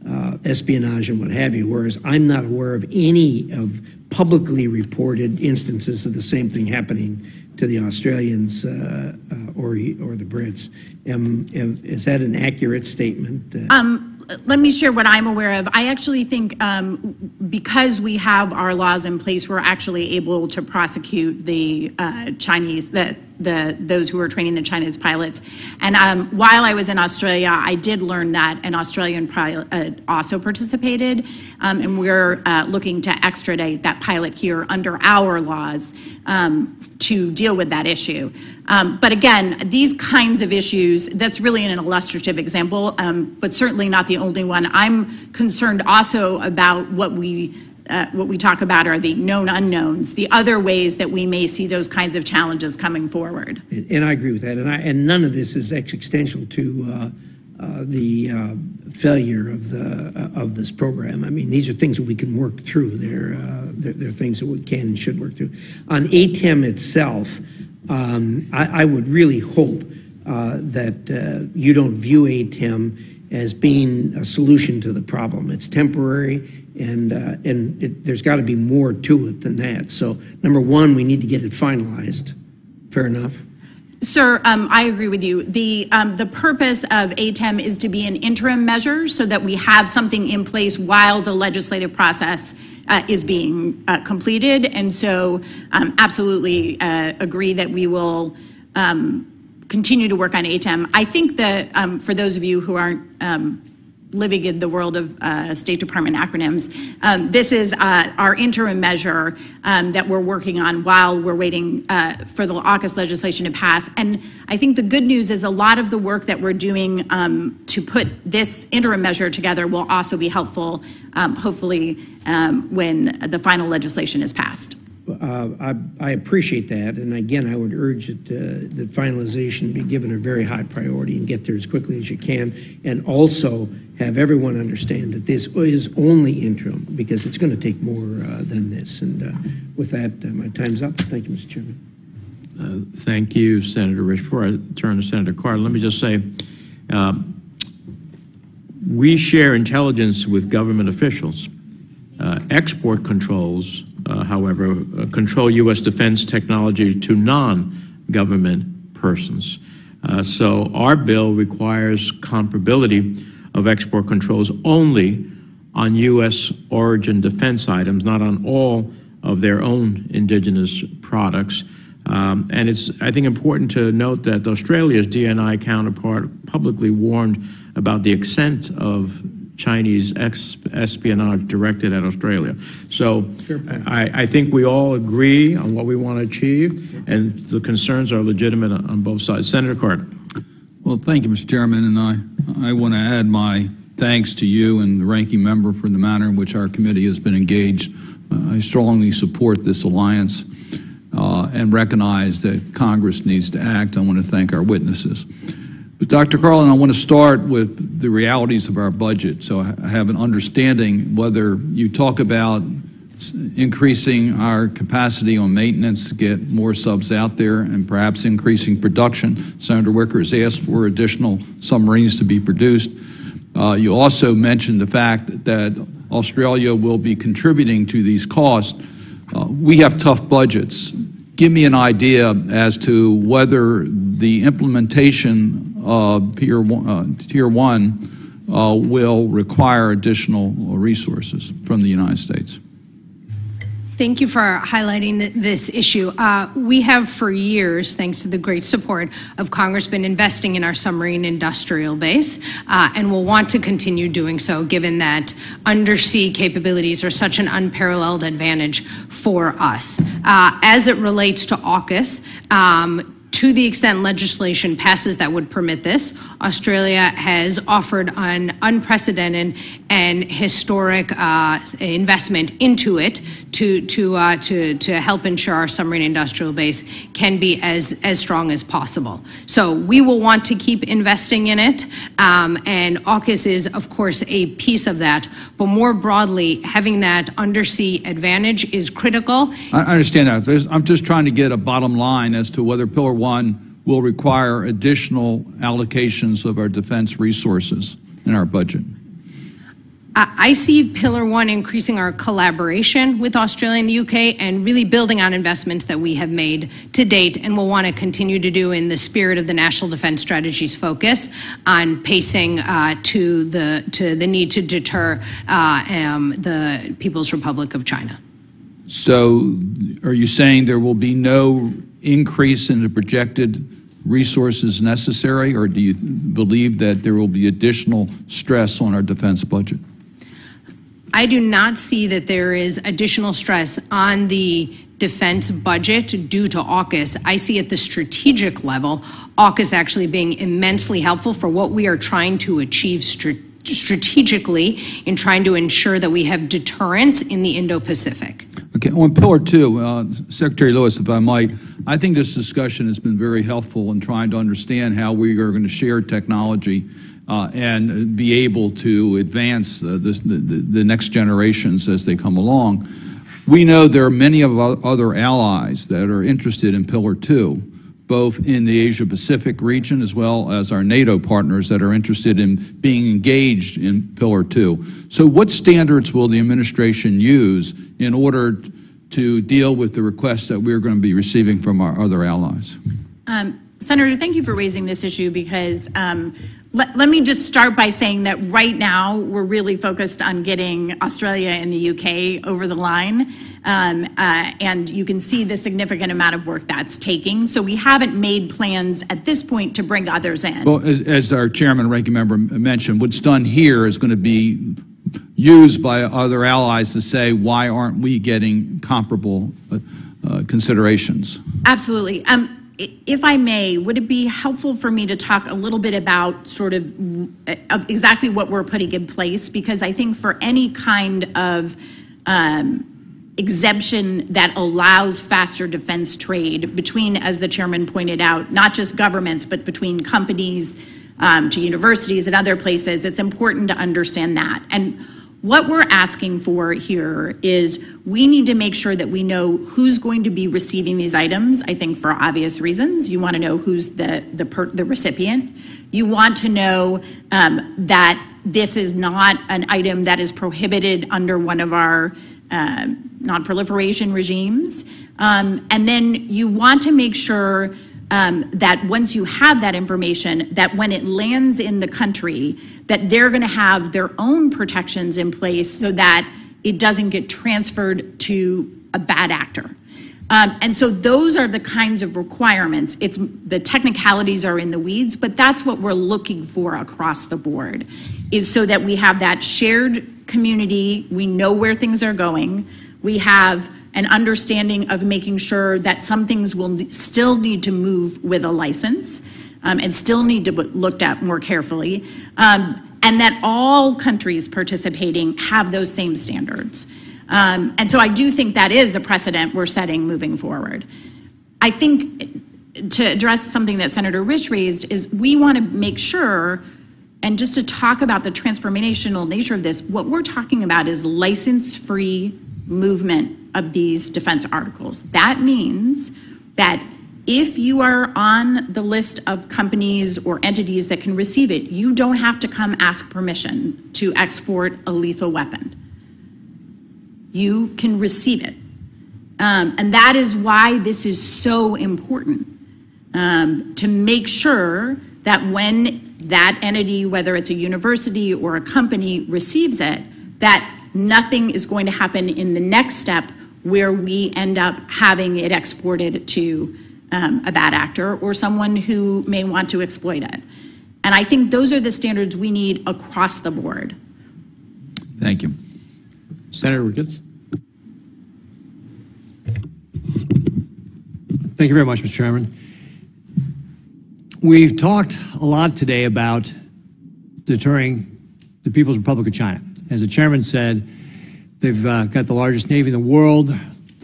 uh, espionage and what have you, whereas I'm not aware of any of publicly reported instances of the same thing happening to the Australians uh, uh, or, or the Brits. Am- am- is that an accurate statement? Um, let me share what I'm aware of. I actually think um, because we have our laws in place, we're actually able to prosecute the uh, Chinese, the, the, those who are training the Chinese pilots. And um, while I was in Australia, I did learn that an Australian pilot uh, also participated, um, and we're uh, looking to extradite that pilot here under our laws um, to deal with that issue. Um, But again, these kinds of issues, that's really an illustrative example, um, but certainly not the only one. I'm concerned also about what we, uh, what we talk about are the known unknowns, the other ways that we may see those kinds of challenges coming forward. And and I agree with that, and I, and none of this is existential to uh, uh, the uh, failure of the, uh, of this program. I mean, these are things that we can work through. They're, uh, they're, they're things that we can and should work through. On ATEM itself, um, I, I would really hope that you don't view ATEM as being a solution to the problem. It's temporary, and, uh, there's got to be more to it than that. So, number one, we need to get it finalized. Fair enough? Sir, um, I agree with you. The, um, the purpose of ATEM is to be an interim measure so that we have something in place while the legislative process uh, is being uh, completed. And so um, absolutely uh, agree that we will um, continue to work on ATEM. I think that um, for those of you who aren't um, living in the world of uh, State Department acronyms. Um, this is uh, our interim measure um, that we're working on while we're waiting uh, for the AUKUS legislation to pass. And I think the good news is a lot of the work that we're doing um, to put this interim measure together will also be helpful, um, hopefully, um, when the final legislation is passed. Uh, I I appreciate that, and again, I would urge that uh, that finalization be given a very high priority and get there as quickly as you can, and also have everyone understand that this is only interim, because it's going to take more uh, than this. And uh, with that, uh, my time's up. Thank you, Mr. Chairman. Thank you, Senator Risch. Before I turn to Senator Cardin, let me just say, um, we share intelligence with government officials. Uh, Export controls, uh, however, uh, control U.S. defense technology to non-government persons. Uh, So our bill requires comparability of export controls only on U.S. origin defense items, not on all of their own indigenous products. Um, And it's, I think, important to note that Australia's DNI counterpart publicly warned about the extent of Chinese ex- espionage directed at Australia. So I, I think we all agree on what we want to achieve, and the concerns are legitimate on on both sides. Senator Cardin. Well, thank you, Mr. Chairman, and I, I want to add my thanks to you and the ranking member for the manner in which our committee has been engaged. Uh, I strongly support this alliance uh, and recognize that Congress needs to act. I want to thank our witnesses. But Dr. Karlin, I want to start with the realities of our budget, so I have an understanding whether you talk about increasing our capacity on maintenance to get more subs out there and perhaps increasing production. Senator Wicker has asked for additional submarines to be produced. Uh, You also mentioned the fact that Australia will be contributing to these costs. Uh, We have tough budgets. Give me an idea as to whether the implementation Tier One- uh, Tier 1 uh, will require additional resources from the United States. Thank you for highlighting this issue. Uh, We have for years, thanks to the great support of Congress, been investing in our submarine industrial base, uh, and will want to continue doing so, given that undersea capabilities are such an unparalleled advantage for us. Uh, As it relates to AUKUS, um, to the extent legislation passes that would permit this, Australia has offered an unprecedented and historic uh, investment into it to to uh, to to help ensure our submarine industrial base can be as as strong as possible. So we will want to keep investing in it, um, and AUKUS is of course a piece of that. But more broadly, having that undersea advantage is critical. I understand that. I'm just trying to get a bottom line as to whether Pillar One will require additional allocations of our defense resources in our budget. I see Pillar One increasing our collaboration with Australia and the UK and really building on investments that we have made to date and will want to continue to do in the spirit of the National Defense Strategy's focus on pacing uh, to the to the need to deter uh, um, the People's Republic of China. So are you saying there will be no increase in the projected resources necessary, or do you believe that there will be additional stress on our defense budget? I do not see that there is additional stress on the defense budget due to AUKUS. I see at the strategic level, AUKUS actually being immensely helpful for what we are trying to achieve stra- strategically in trying to ensure that we have deterrence in the Indo-Pacific. Okay, on Pillar Two, uh, Secretary Lewis, if I might, I think this discussion has been very helpful in trying to understand how we are going to share technology and be able to advance uh, the, next generations as they come along. We know there are many of other allies that are interested in Pillar Two, both in the Asia Pacific region as well as our NATO partners that are interested in being engaged in Pillar Two. So, what standards will the administration use in order to deal with the requests that we're going to be receiving from our other allies? Um, Senator, thank you for raising this issue because um, let, let me just start by saying that right now we're really focused on getting Australia and the UK over the line. Um, uh, and you can see the significant amount of work that's taking. So we haven't made plans at this point to bring others in. Well, as, as our chairman and ranking member mentioned, what's done here is going to be used by other allies to say, why aren't we getting comparable uh, uh, considerations? Absolutely. Um, If I may, would it be helpful for me to talk a little bit about sort of, uh, of exactly what we're putting in place? Because I think for any kind of um, exemption that allows faster defense trade between, as the chairman pointed out, not just governments, but between companies um, to universities and other places, it's important to understand that. And what we're asking for here is we need to make sure that we know who's going to be receiving these items. I think for obvious reasons, you want to know who's the the, per, the recipient. You want to know um, that this is not an item that is prohibited under one of our uh, non-proliferation regimes. Um, and then you want to make sure um, that once you have that information, that when it lands in the country, that they're going to have their own protections in place so that it doesn't get transferred to a bad actor. Um, and so those are the kinds of requirements. It's the technicalities are in the weeds, but that's what we're looking for across the board, is so that we have that shared community. We know where things are going. We have an understanding of making sure that some things will still need to move with a license um, and still need to be looked at more carefully, um, and that all countries participating have those same standards. Um, and so I do think that is a precedent we're setting moving forward. I think to address something that Senator Risch raised is we want to make sure, and just to talk about the transformational nature of this, what we're talking about is license-free movement of these defense articles. That means that if you are on the list of companies or entities that can receive it, you don't have to come ask permission to export a lethal weapon. You can receive it. Um, and that is why this is so important um, to make sure that when that entity, whether it's a university or a company, receives it, that nothing is going to happen in the next step where we end up having it exported to um, a bad actor or someone who may want to exploit it. And I think those are the standards we need across the board. Thank you. Senator Ricketts? Thank you very much, Mr. Chairman. We've talked a lot today about deterring the People's Republic of China. As the chairman said, they've uh, got the largest navy in the world.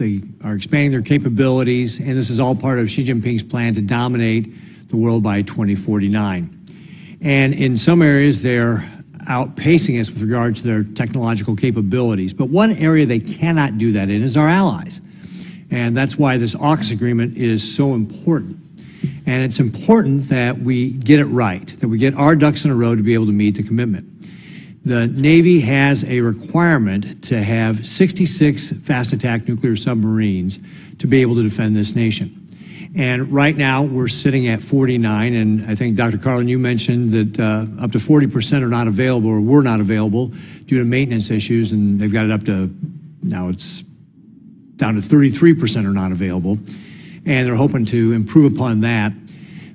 They are expanding their capabilities, and this is all part of Xi Jinping's plan to dominate the world by 2049. And in some areas, they're outpacing us with regard to their technological capabilities. But one area they cannot do that in is our allies. And that's why this AUKUS agreement is so important. And it's important that we get it right, that we get our ducks in a row to be able to meet the commitment. The Navy has a requirement to have 66 fast attack nuclear submarines to be able to defend this nation. And right now, we're sitting at 49, and I think, Dr. Karlin, you mentioned that uh, up to 40% are not available or were not available due to maintenance issues, and they've got it up to, now it's down to 33% are not available. and they're hoping to improve upon that.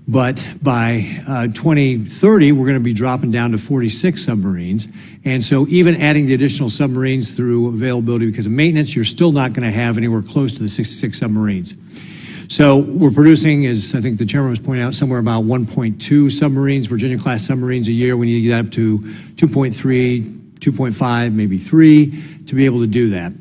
But by uh, 2030, we're going to be dropping down to 46 submarines. And so even adding the additional submarines through availability because of maintenance, you're still not going to have anywhere close to the 66 submarines. So we're producing, as I think the chairman was pointing out, somewhere about 1.2 submarines, Virginia-class submarines a year. We need to get up to 2.3, 2.5, maybe 3 to be able to do that.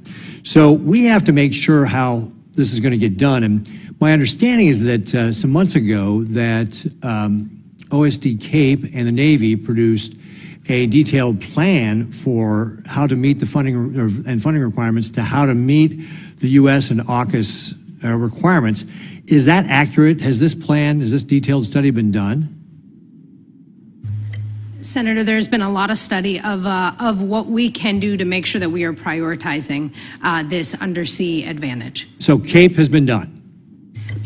So we have to make sure how this is going to get done. And my understanding is that uh, some months ago that um, OSD CAPE and the Navy produced a detailed plan for how to meet the funding or, and funding requirements to how to meet the U.S. and AUKUS uh, requirements. Is that accurate? Has this plan, has this detailed study been done? Senator, there's been a lot of study of, uh, of what we can do to make sure that we are prioritizing uh, this undersea advantage. So CAPE has been done.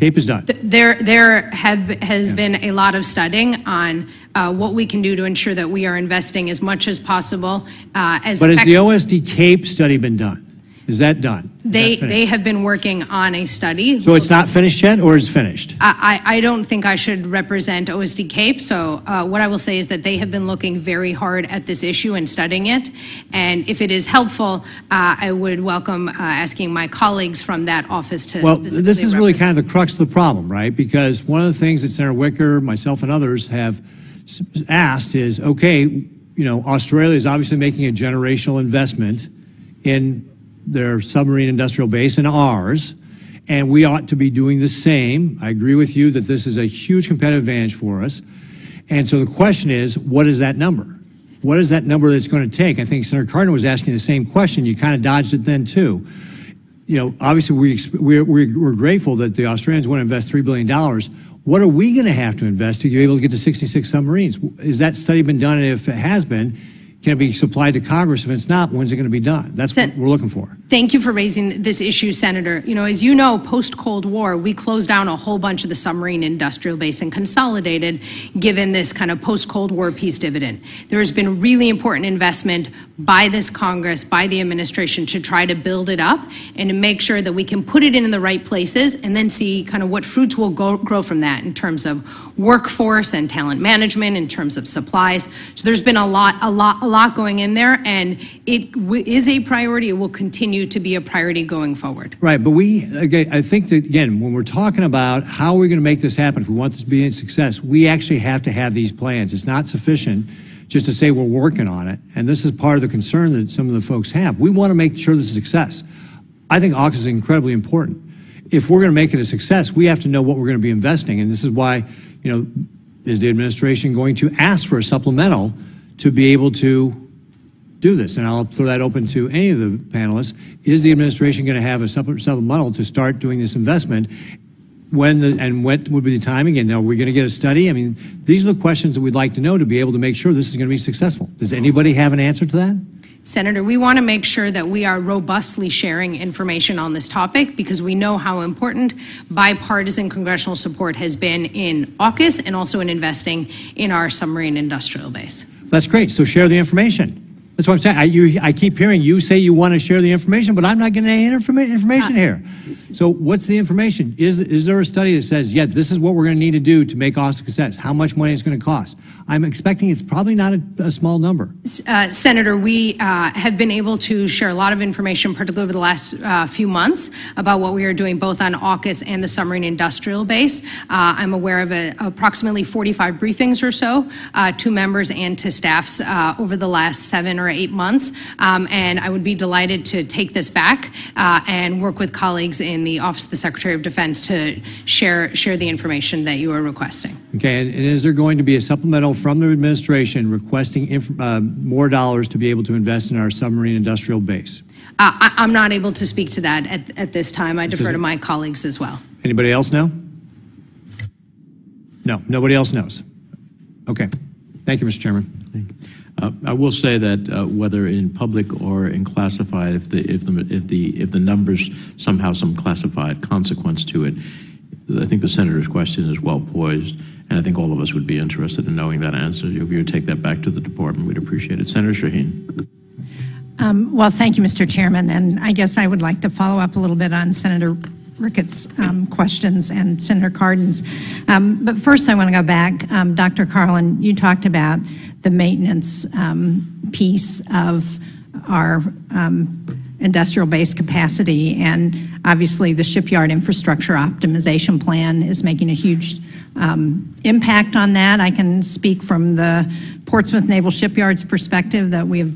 CAPE is done. There, there have, has been a lot of studying on uh, what we can do to ensure that we are investing as much as possible. uh, As But has the OSD CAPE study been done? Is that done? They, finished. they have been working on a study. So it's not finished yet, or is finished? I, I I don't think I should represent OSD CAPE, so uh, what I will say is that they have been looking very hard at this issue and studying it. And if it is helpful, uh, I would welcome uh, asking my colleagues from that office to Well, specifically this is really kind of the crux of the problem, right? Because one of the things that Senator Wicker, myself, and others have s- asked is, okay, you know, Australia is obviously making a generational investment in their submarine industrial base and ours, and we ought to be doing the same. I agree with you that this is a huge competitive advantage for us. And so the question is, what is that number? What is that number that's going to take? I think Senator Cardin was asking the same question. You kind of dodged it then, too you know, obviously we, we're, we're, grateful that the Australians want to invest $3 billion. What are we going to have to invest to be able to get to 66 submarines? Is that study been done? And if it has been, can it be supplied to Congress? If it's not, when's it going to be done? That's what we're looking for. Thank you for raising this issue, Senator. You know, as you know, post-Cold War, we closed down a whole bunch of the submarine industrial base and consolidated, given this kind of post-Cold War peace dividend. There has been really important investment by this Congress, by the administration, to try to build it up and to make sure that we can put it in the right places and then see kind of what fruits will go, grow from that in terms of workforce and talent management, in terms of supplies. So there's been a lot, a lot, a lot going in there, and it is a priority. It will continue to be a priority going forward. Right, but we, I think that, again, when we're talking about how we're going to make this happen, if we want this to be a success, we actually have to have these plans. It's not sufficient just to say we're working on it. And this is part of the concern that some of the folks have. We want to make sure this is a success. I think AUKUS is incredibly important. If we're going to make it a success, we have to know what we're going to be investing. And this is why, you know, is the administration going to ask for a supplemental to be able to do this? And I'll throw that open to any of the panelists. Is the administration going to have a supple- supplemental to start doing this investment? When the, and when would be the time again? Are we going to get a study? I mean, these are the questions that we'd like to know to be able to make sure this is going to be successful. Does anybody have an answer to that? Senator, we want to make sure that we are robustly sharing information on this topic because we know how important bipartisan congressional support has been in AUKUS and also in investing in our submarine industrial base. That's great. So share the information. That's what I'm saying. I, you, I keep hearing you say you want to share the information, but I'm not getting any informa- information uh, here. So what's the information? Is, is there a study that says, yeah, this is what we're going to need to do to make Austin success? How much money it's going to cost? I'm expecting it's probably not a, a small number. Uh, Senator, we uh, have been able to share a lot of information, particularly over the last uh, few months, about what we are doing both on AUKUS and the submarine industrial base. Uh, I'm aware of a, approximately 45 briefings or so uh, to members and to staffs uh, over the last seven or eight months. Um, and I would be delighted to take this back uh, and work with colleagues in the Office of the Secretary of Defense to share, share the information that you are requesting. Okay, and, and is there going to be a supplemental from the administration requesting inf- uh, more dollars to be able to invest in our submarine industrial base? Uh, I, I'm not able to speak to that at, at this time. I defer to my colleagues as well. Anybody else know? No, nobody else knows. Okay. Thank you, Mr. Chairman. Uh, I will say that uh, whether in public or in classified, if the, if the, if the, if the numbers somehow some classified consequence to it, I think the senator's question is well poised, and I think all of us would be interested in knowing that answer. If you would take that back to the department, we'd appreciate it. Senator Shaheen. Um, Well, thank you, Mr. Chairman, and I guess I would like to follow up a little bit on Senator Ricketts' um, questions and Senator Cardin's. Um, But first, I want to go back. Um, Dr. Karlin, you talked about the maintenance um, piece of our um, industrial base capacity, and obviously, the shipyard infrastructure optimization plan is making a huge um, impact on that. I can speak from the Portsmouth Naval Shipyard's perspective that we have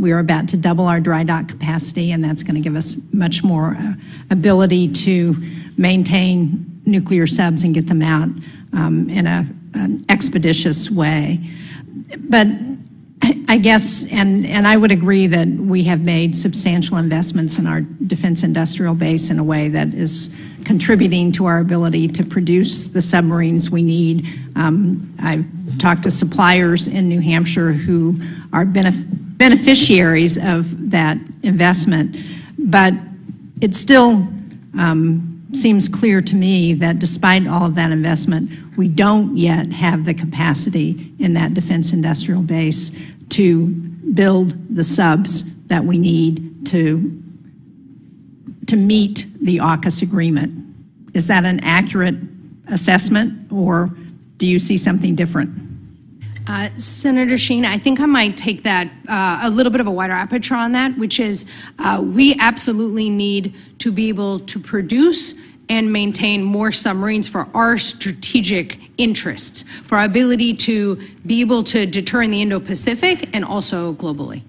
we are about to double our dry dock capacity, and that's going to give us much more uh, ability to maintain nuclear subs and get them out um, in a, an expeditious way. But I guess, and, and I would agree that we have made substantial investments in our defense industrial base in a way that is contributing to our ability to produce the submarines we need. Um, I've talked to suppliers in New Hampshire who are benef- beneficiaries of that investment, but it still um, seems clear to me that despite all of that investment, we don't yet have the capacity in that defense industrial base to build the subs that we need to, to meet the AUKUS agreement. Is that an accurate assessment, or do you see something different? Uh, Senator Shaheen, I think I might take that uh, a little bit of a wider aperture on that, which is uh, we absolutely need to be able to produce and maintain more submarines for our strategic interests, for our ability to be able to deter in the Indo-Pacific and also globally.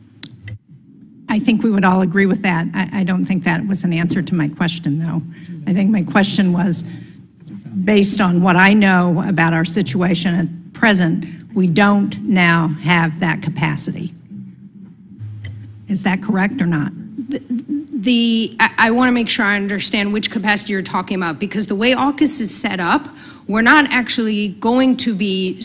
I think we would all agree with that. I, I don't think that was an answer to my question, though. I think my question was based on what I know about our situation at present, we don't now have that capacity. Is that correct or not? The, I, I want to make sure I understand which capacity you're talking about, because the way AUKUS is set up, we're not actually going to be,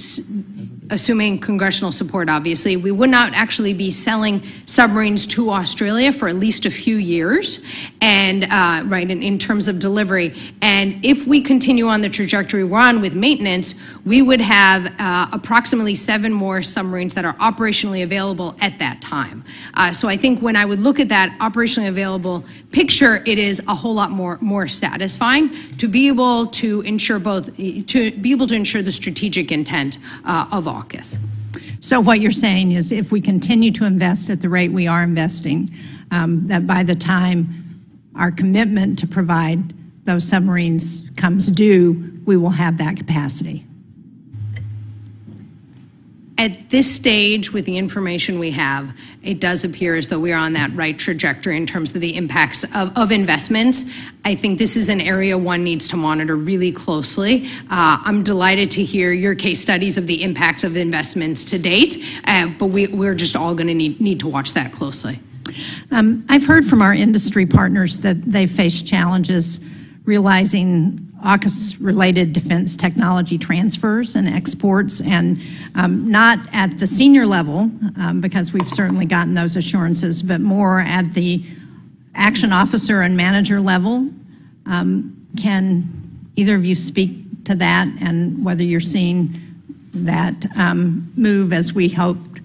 assuming congressional support, obviously, we would not actually be selling submarines to Australia for at least a few years, and, uh, right, in, in terms of delivery. And if we continue on the trajectory we're on with maintenance, we would have uh, approximately seven more submarines that are operationally available at that time. Uh, So I think when I would look at that operationally available picture, it is a whole lot more, more satisfying to be able to ensure both, to be able to ensure the strategic intent uh, of AUKUS. So what you're saying is if we continue to invest at the rate we are investing, um, that by the time our commitment to provide those submarines comes due, we will have that capacity. At this stage, with the information we have, it does appear as though we are on that right trajectory in terms of the impacts of, of investments. I think this is an area one needs to monitor really closely. Uh, I'm delighted to hear your case studies of the impacts of investments to date, uh, but we, we're just all going to need, need to watch that closely. Um, I've heard from our industry partners that they face challenges realizing AUKUS-related defense technology transfers and exports, and um, not at the senior level, um, because we've certainly gotten those assurances, but more at the action officer and manager level. Um, Can either of you speak to that and whether you're seeing that um, move as we hoped?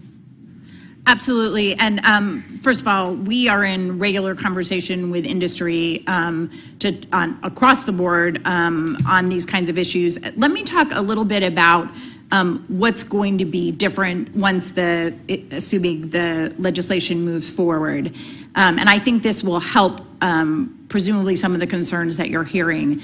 Absolutely. And um, first of all, we are in regular conversation with industry um, to, on, across the board um, on these kinds of issues. Let me talk a little bit about um, what's going to be different once the, assuming the legislation moves forward. Um, and I think this will help um, presumably some of the concerns that you're hearing.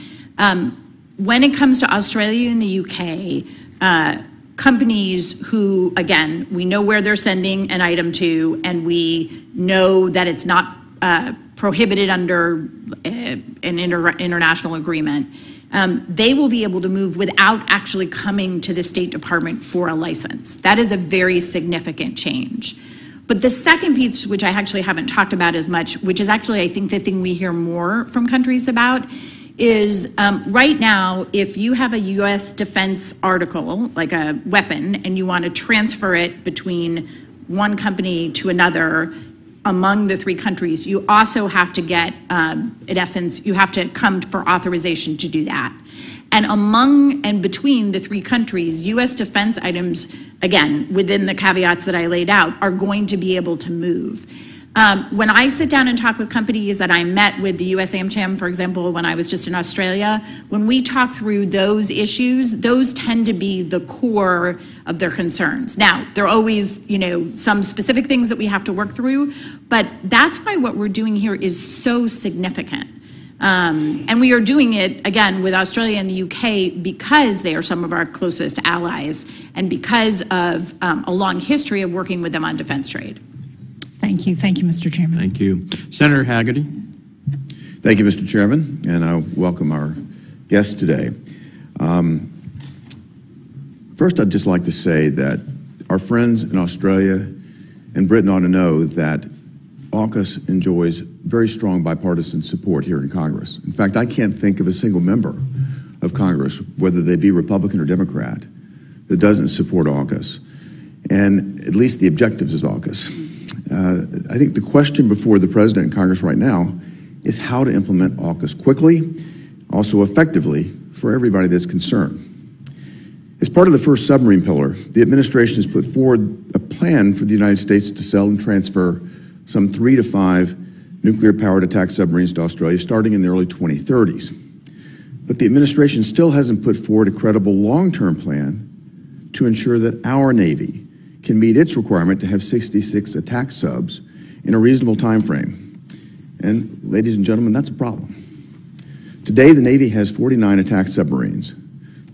When it comes to Australia and the UK, uh, companies who, again, we know where they're sending an item to, and we know that it's not uh, prohibited under uh, an inter- international agreement, um, they will be able to move without actually coming to the State Department for a license. That is a very significant change. But the second piece, which I actually haven't talked about as much, which is actually, I think, the thing we hear more from countries about, is um, right now, if you have a US defense article, like a weapon, and you want to transfer it between one company to another among the three countries, you also have to get, um, in essence, you have to come for authorization to do that. And among and between the three countries, US defense items, again, within the caveats that I laid out, are going to be able to move. Um, when I sit down and talk with companies that I met with the US AmCham, for example, when I was just in Australia, when we talk through those issues, those tend to be the core of their concerns. Now, there are always, you know, some specific things that we have to work through, but that's why what we're doing here is so significant. Um, and we are doing it, again, with Australia and the UK because they are some of our closest allies and because of um, a long history of working with them on defense trade. Thank you. Thank you, Mr. Chairman. Thank you. Senator Hagerty. Thank you, Mr. Chairman, and I welcome our guests today. Um, first, I'd just like to say that our friends in Australia and Britain ought to know that AUKUS enjoys very strong bipartisan support here in Congress. In fact, I can't think of a single member of Congress, whether they be Republican or Democrat, that doesn't support AUKUS, and at least the objectives of AUKUS. Uh, I think the question before the President and Congress right now is how to implement AUKUS quickly, also effectively, for everybody that's concerned. As part of the first submarine pillar, the administration has put forward a plan for the United States to sell and transfer some three to five nuclear-powered attack submarines to Australia starting in the early 2030s. But the administration still hasn't put forward a credible long-term plan to ensure that our Navy can meet its requirement to have 66 attack subs in a reasonable time frame. And ladies and gentlemen, that's a problem. Today, the Navy has 49 attack submarines.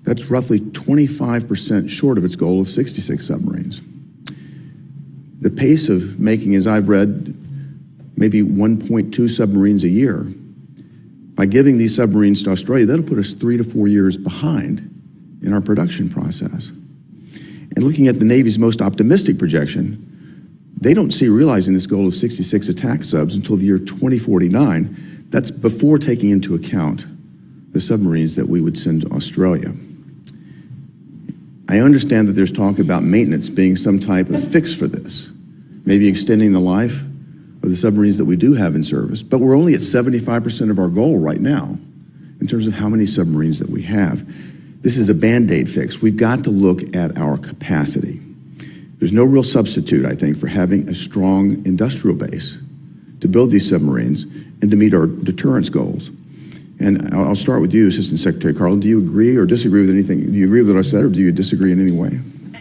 That's roughly 25% short of its goal of 66 submarines. The pace of making, as I've read, maybe 1.2 submarines a year, by giving these submarines to Australia, that'll put us three to four years behind in our production process. And looking at the Navy's most optimistic projection, they don't see realizing this goal of 66 attack subs until the year 2049. That's before taking into account the submarines that we would send to Australia. I understand that there's talk about maintenance being some type of fix for this, maybe extending the life of the submarines that we do have in service, but we're only at 75% of our goal right now in terms of how many submarines that we have. This is a band-aid fix. We've got to look at our capacity. There's no real substitute, I think, for having a strong industrial base to build these submarines and to meet our deterrence goals. And I'll start with you, Assistant Secretary Karlin. Do you agree or disagree with anything? Do you agree with what I said, or do you disagree in any way?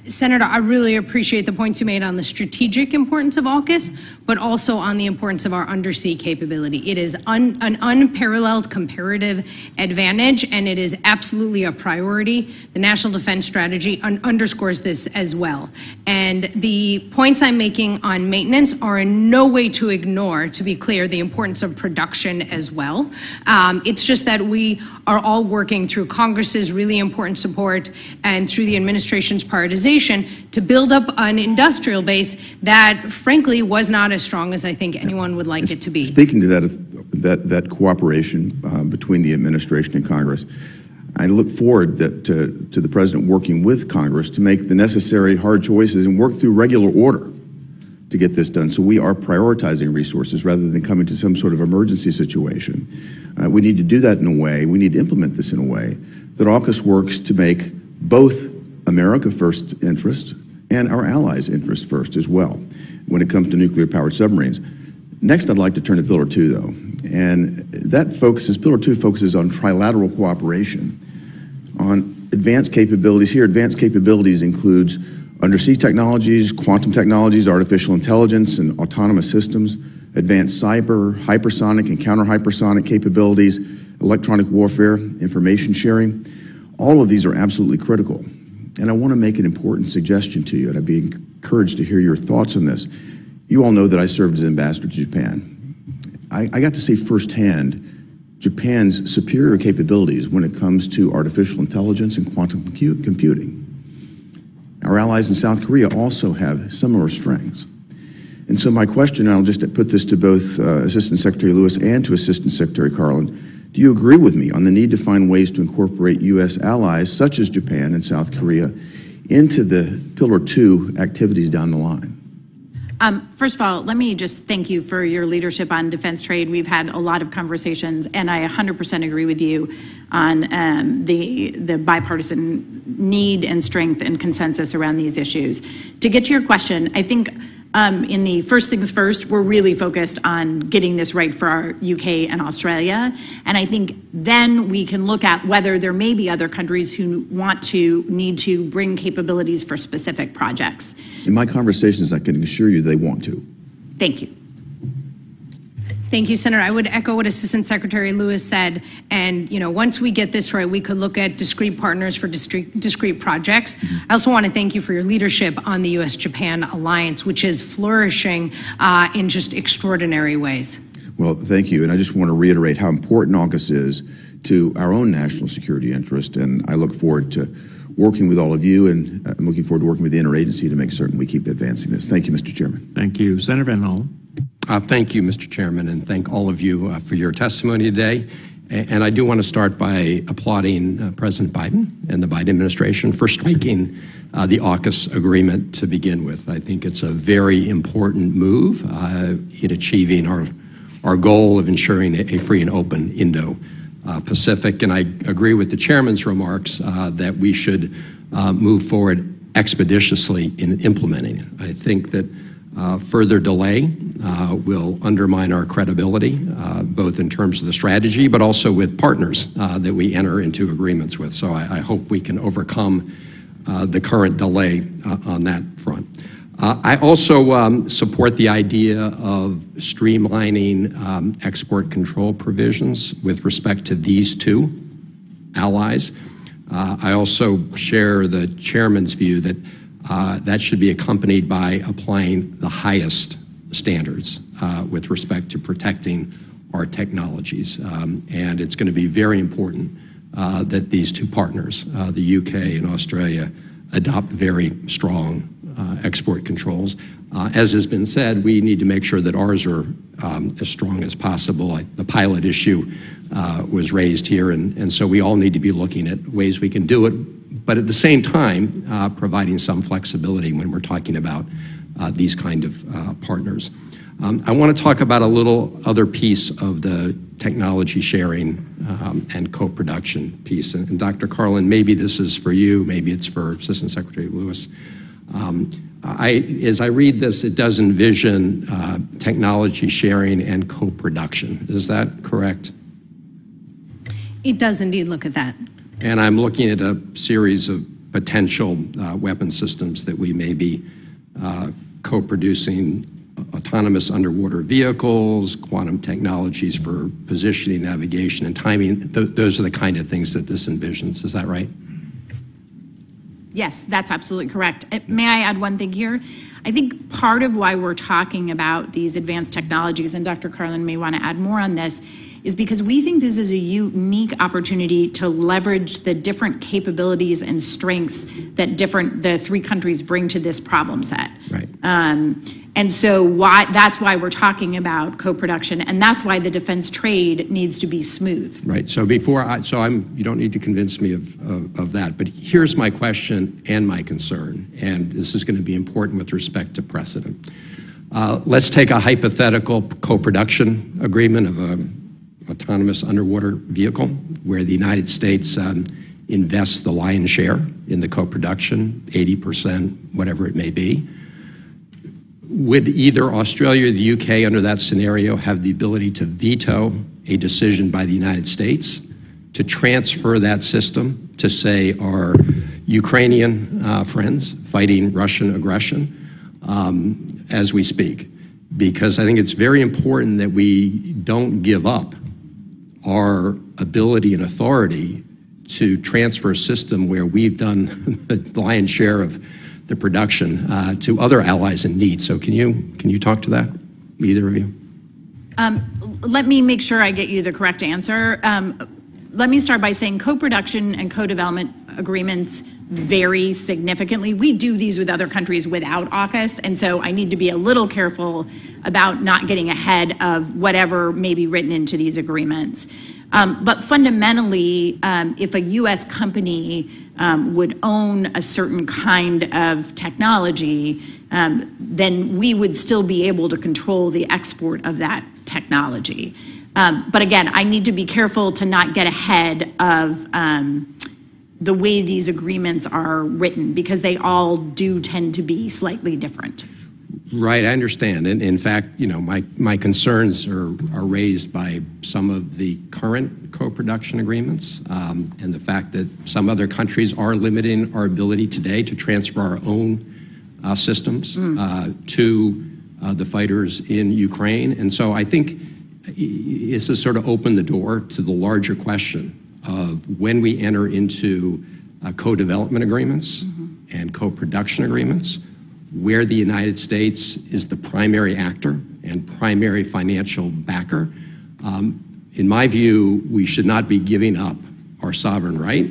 Senator, I really appreciate the points you made on the strategic importance of AUKUS, but also on the importance of our undersea capability. It is un, an unparalleled comparative advantage, and it is absolutely a priority. The National Defense Strategy un underscores this as well. And the points I'm making on maintenance are in no way to ignore, to be clear, the importance of production as well. Um, it's just that we are all working through Congress's really important support and through the administration's prioritization to build up an industrial base that, frankly, was not as strong as I think anyone would like it to be. Speaking to that, that, that cooperation uh, between the administration and Congress, I look forward that, to, to the President working with Congress to make the necessary hard choices and work through regular order to get this done. So we are prioritizing resources rather than coming to some sort of emergency situation. Uh, we need to do that in a way, we need to implement this in a way that AUKUS works to make both America first interest and our allies' interest first as well when it comes to nuclear powered submarines. Next, I'd like to turn to Pillar 2, though. And that focuses, Pillar 2 focuses on trilateral cooperation, on advanced capabilities. Here, advanced capabilities includes undersea technologies, quantum technologies, artificial intelligence, and autonomous systems, advanced cyber, hypersonic, and counter hypersonic capabilities, electronic warfare, information sharing. All of these are absolutely critical. And I want to make an important suggestion to you, and I'd be encouraged to hear your thoughts on this. You all know that I served as ambassador to Japan. I, I got to see firsthand Japan's superior capabilities when it comes to artificial intelligence and quantum computing. Our allies in South Korea also have similar strengths. And so my question, and I'll just put this to both uh, Assistant Secretary Lewis and to Assistant Secretary Karlin, do you agree with me on the need to find ways to incorporate U.S. allies, such as Japan and South Korea, into the Pillar 2 activities down the line? Um, first of all, let me just thank you for your leadership on defense trade. We've had a lot of conversations, and I 100% agree with you on um, the the bipartisan need and strength and consensus around these issues. To get to your question, I think um, in the first things first, we're really focused on getting this right for our UK and Australia. And I think then we can look at whether there may be other countries who want to, need to bring capabilities for specific projects. In my conversations, I can assure you they want to. Thank you. Thank you, Senator. I would echo what Assistant Secretary Lewis said. And, you know, once we get this right, we could look at discrete partners for discrete, discrete projects. I also want to thank you for your leadership on the U.S.-Japan alliance, which is flourishing uh, in just extraordinary ways. Well, thank you. And I just want to reiterate how important AUKUS is to our own national security interest. And I look forward to working with all of you, and I'm looking forward to working with the interagency to make certain we keep advancing this. Thank you, Mr. Chairman. Thank you. Senator Van Hollen. Uh, Thank you, Mr. Chairman, and thank all of you uh, for your testimony today. And I do want to start by applauding uh, President Biden and the Biden administration for striking the AUKUS agreement to begin with. I think it's a very important move in achieving our, our goal of ensuring a free and open Indo-Pacific. And I agree with the chairman's remarks uh, that we should uh, move forward expeditiously in implementing it. I think that further delay uh, will undermine our credibility, uh, both in terms of the strategy, but also with partners uh, that we enter into agreements with. So I, hope we can overcome uh, the current delay uh, on that front. Uh, I also um, support the idea of streamlining um, export control provisions with respect to these two allies. Uh, I also share the chairman's view that uh, that should be accompanied by applying the highest standards uh, with respect to protecting our technologies. Um, and it's going to be very important uh, that these two partners, uh, the UK and Australia, adopt very strong uh, export controls. Uh, as has been said, we need to make sure that ours are um, as strong as possible. The pilot issue uh, was raised here, and, so we all need to be looking at ways we can do it, but at the same time, uh, providing some flexibility when we're talking about uh, these kind of uh, partners. Um, I want to talk about a little other piece of the technology sharing um, and co-production piece. Dr. Karlin, maybe this is for you, maybe it's for Assistant Secretary Lewis. Um, I, as I read this, it does envision uh, technology sharing and co-production. Is that correct? It does indeed look at that. And I'm looking at a series of potential uh, weapon systems that we may be uh, co-producing autonomous underwater vehicles, quantum technologies for positioning, navigation, and timing. Th- those are the kind of things that this envisions. Is that right? Yes, that's absolutely correct. Uh, May I add one thing here? I think part of why we're talking about these advanced technologies, and Dr. Karlin may want to add more on this, is because we think this is a unique opportunity to leverage the different capabilities and strengths that different, the three countries bring to this problem set. Right. Um, and so why, that's why we're talking about co-production, and that's why the defense trade needs to be smooth. Right. So before I, so I'm, you don't need to convince me of, of, of that, but here's my question and my concern, and this is going to be important with respect to precedent. Uh, let's take a hypothetical co-production agreement of a autonomous underwater vehicle where the United States um, invests the lion's share in the co-production, 80%, whatever it may be. Would either Australia or the UK, under that scenario, have the ability to veto a decision by the United States to transfer that system to, say, our Ukrainian uh, friends fighting Russian aggression um, as we speak? Because I think it's very important that we don't give up our ability and authority to transfer a system where we've done the lion's share of the production uh, to other allies in need. So can you can you talk to that, either of you? Um, let me make sure I get you the correct answer. Um, let me start by saying co-production and co-development agreements vary significantly. We do these with other countries without AUKUS, and so I need to be a little careful about not getting ahead of whatever may be written into these agreements. Um, but fundamentally, um, if a U.S. company um, would own a certain kind of technology, um, then we would still be able to control the export of that technology. Um, but again, I need to be careful to not get ahead of um, the way these agreements are written because they all do tend to be slightly different. Right, I understand. And in fact, you know, my, my concerns are, are raised by some of the current co-production agreements um, and the fact that some other countries are limiting our ability today to transfer our own uh, systems uh, to uh, the fighters in Ukraine. And so I think this has sort of opened the door to the larger question of when we enter into uh, co-development agreements and co-production agreements, where the United States is the primary actor and primary financial backer. Um, in my view, we should not be giving up our sovereign right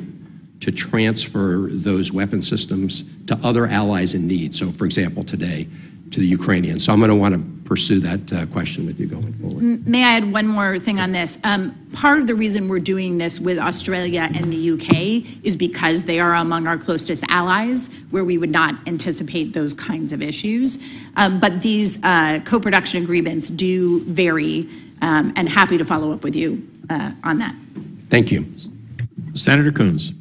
to transfer those weapon systems to other allies in need. So, for example, today to the Ukrainians. So I'm going to want to pursue that uh, question with you going forward. May I add one more thing on this? Um, Part of the reason we're doing this with Australia and the UK is because they are among our closest allies, where we would not anticipate those kinds of issues. Um, But these uh, co-production agreements do vary, um, and happy to follow up with you uh, on that. Thank you. Senator Coons.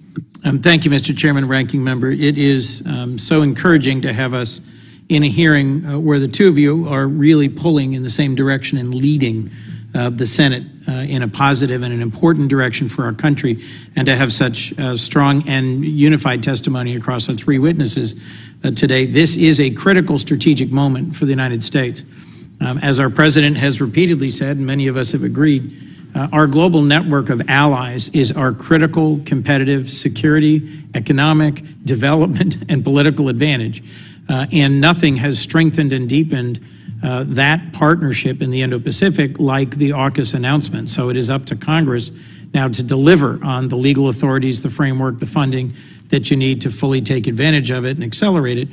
Um, Thank you, Mr. Chairman, Ranking Member. It is um, so encouraging to have us in a hearing uh, where the two of you are really pulling in the same direction and leading uh, the Senate uh, in a positive and an important direction for our country, and to have such strong and unified testimony across the three witnesses uh, today. This is a critical strategic moment for the United States. Um, As our president has repeatedly said, and many of us have agreed, uh, our global network of allies is our critical competitive security, economic, development, and political advantage. Uh, and nothing has strengthened and deepened uh, that partnership in the Indo Pacific like the AUKUS announcement. So it is up to Congress now to deliver on the legal authorities, the framework, the funding that you need to fully take advantage of it and accelerate it.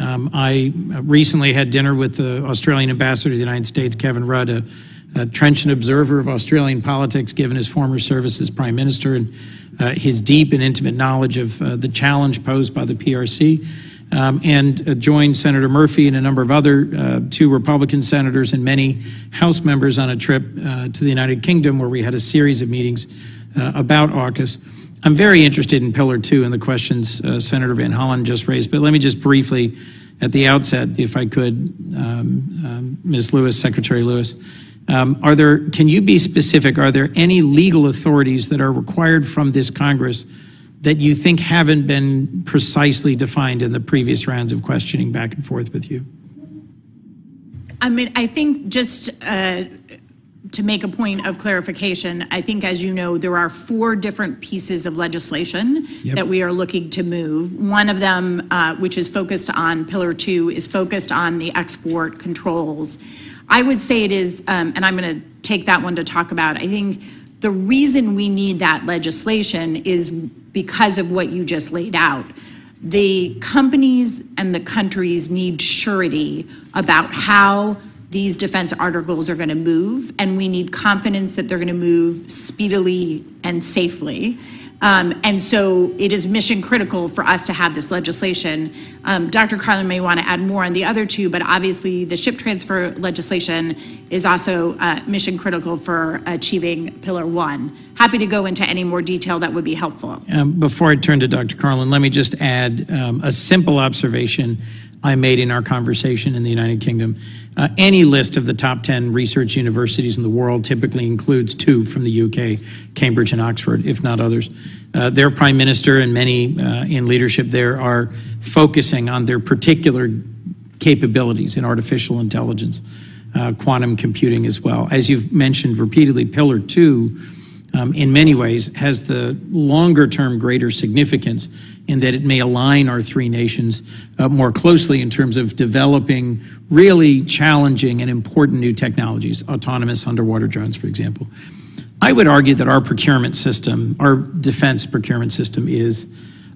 Um, I recently had dinner with the Australian ambassador to the United States, Kevin Rudd, a, a trenchant observer of Australian politics, given his former service as prime minister and uh, his deep and intimate knowledge of uh, the challenge posed by the PRC. Um, and uh, joined Senator Murphy and a number of other uh, two Republican senators and many House members on a trip uh, to the United Kingdom where we had a series of meetings uh, about AUKUS. I'm very interested in Pillar Two and the questions uh, Senator Van Hollen just raised, but let me just briefly, at the outset, if I could, um, um, Ms. Lewis, Secretary Lewis, um, are there? Can you be specific? Are there any legal authorities that are required from this Congress that you think haven't been precisely defined in the previous rounds of questioning back and forth with you? I mean, I think just uh, to make a point of clarification, I think, as you know, there are four different pieces of legislation Yep. that we are looking to move. One of them, uh, which is focused on Pillar Two, is focused on the export controls. I would say it is, um, and I'm going to take that one to talk about. I think the reason we need that legislation is because of what you just laid out the companies and the countries need surety about how these defense articles are going to move, and we need confidence that they're going to move speedily and safely. Um, and so it is mission critical for us to have this legislation. Um, Dr. Karlin may want to add more on the other two, but obviously the ship transfer legislation is also uh, mission critical for achieving Pillar One. Happy to go into any more detail that would be helpful. Um, Before I turn to Dr. Karlin, let me just add um, a simple observation I made in our conversation in the United Kingdom. Uh, Any list of the top 10 research universities in the world typically includes two from the UK, Cambridge and Oxford, if not others. Uh, Their prime minister and many uh, in leadership there are focusing on their particular capabilities in artificial intelligence, uh, quantum computing as well. As you've mentioned repeatedly, Pillar Two, um, in many ways, has the longer term greater significance in that it may align our three nations uh, more closely in terms of developing really challenging and important new technologies, autonomous underwater drones, for example. I would argue that our procurement system, our defense procurement system, is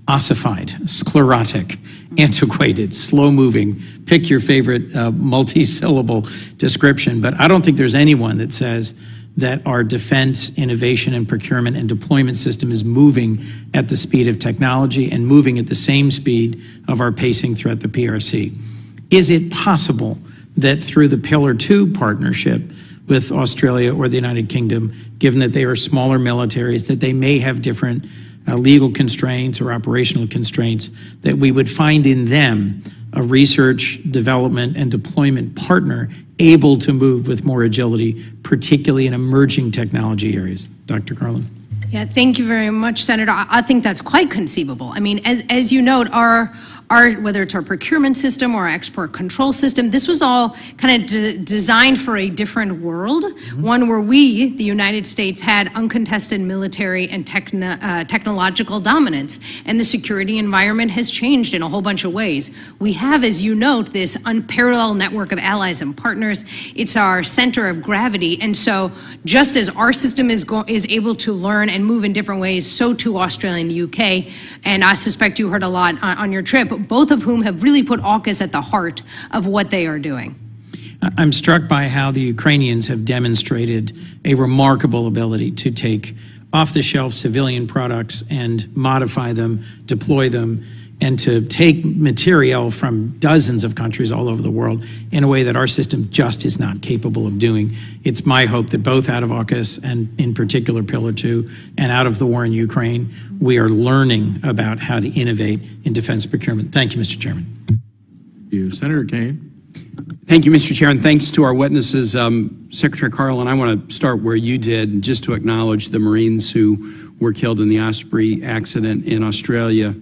ossified, sclerotic, antiquated, slow moving. Pick your favorite uh, multi syllable description. But I don't think there's anyone that says that our defense, innovation, and procurement and deployment system is moving at the speed of technology and moving at the same speed of our pacing throughout the PRC. Is it possible that through the Pillar Two partnership, with Australia or the United Kingdom, given that they are smaller militaries, that they may have different uh, legal constraints or operational constraints, that we would find in them a research, development, and deployment partner able to move with more agility, particularly in emerging technology areas. Dr. Karlin? Yeah, thank you very much, Senator. I I think that's quite conceivable. I mean, as, as you note, our, our, whether it's our procurement system or our export control system, this was all kind of de- designed for a different world, one where we, the United States, had uncontested military and techno, uh, technological dominance, and the security environment has changed in a whole bunch of ways. We have, as you note, this unparalleled network of allies and partners. It's our center of gravity, and so just as our system is go- is able to learn and move in different ways, so too Australia and the UK. And I suspect you heard a lot on, on your trip, both of whom have really put AUKUS at the heart of what they are doing. I'm struck by how the Ukrainians have demonstrated a remarkable ability to take off-the-shelf civilian products and modify them, deploy them, and to take material from dozens of countries all over the world in a way that our system just is not capable of doing. It's my hope that both out of AUKUS and in particular Pillar 2 and out of the war in Ukraine, we are learning about how to innovate in defense procurement. Thank you, Mr. Chairman. You, Senator Kaine. Thank you, Mr. Chair, and thanks to our witnesses. Um, Secretary Karlin, I want to start where you did, just to acknowledge the Marines who were killed in the Osprey accident in Australia.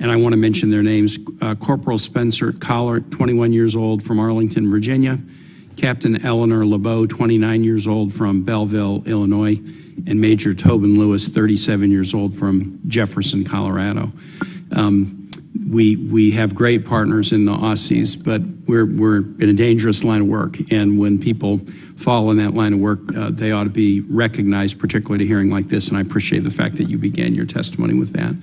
And I want to mention their names. Uh, Corporal Spencer Collart, 21 years old from Arlington, Virginia. Captain Eleanor LeBeau, 29 years old from Belleville, Illinois. And Major Tobin Lewis, 37 years old from Jefferson, Colorado. Um, we, we have great partners in the Aussies, but we're, we're in a dangerous line of work. And when people fall in that line of work, uh, they ought to be recognized, particularly at a hearing like this. And I appreciate the fact that you began your testimony with that.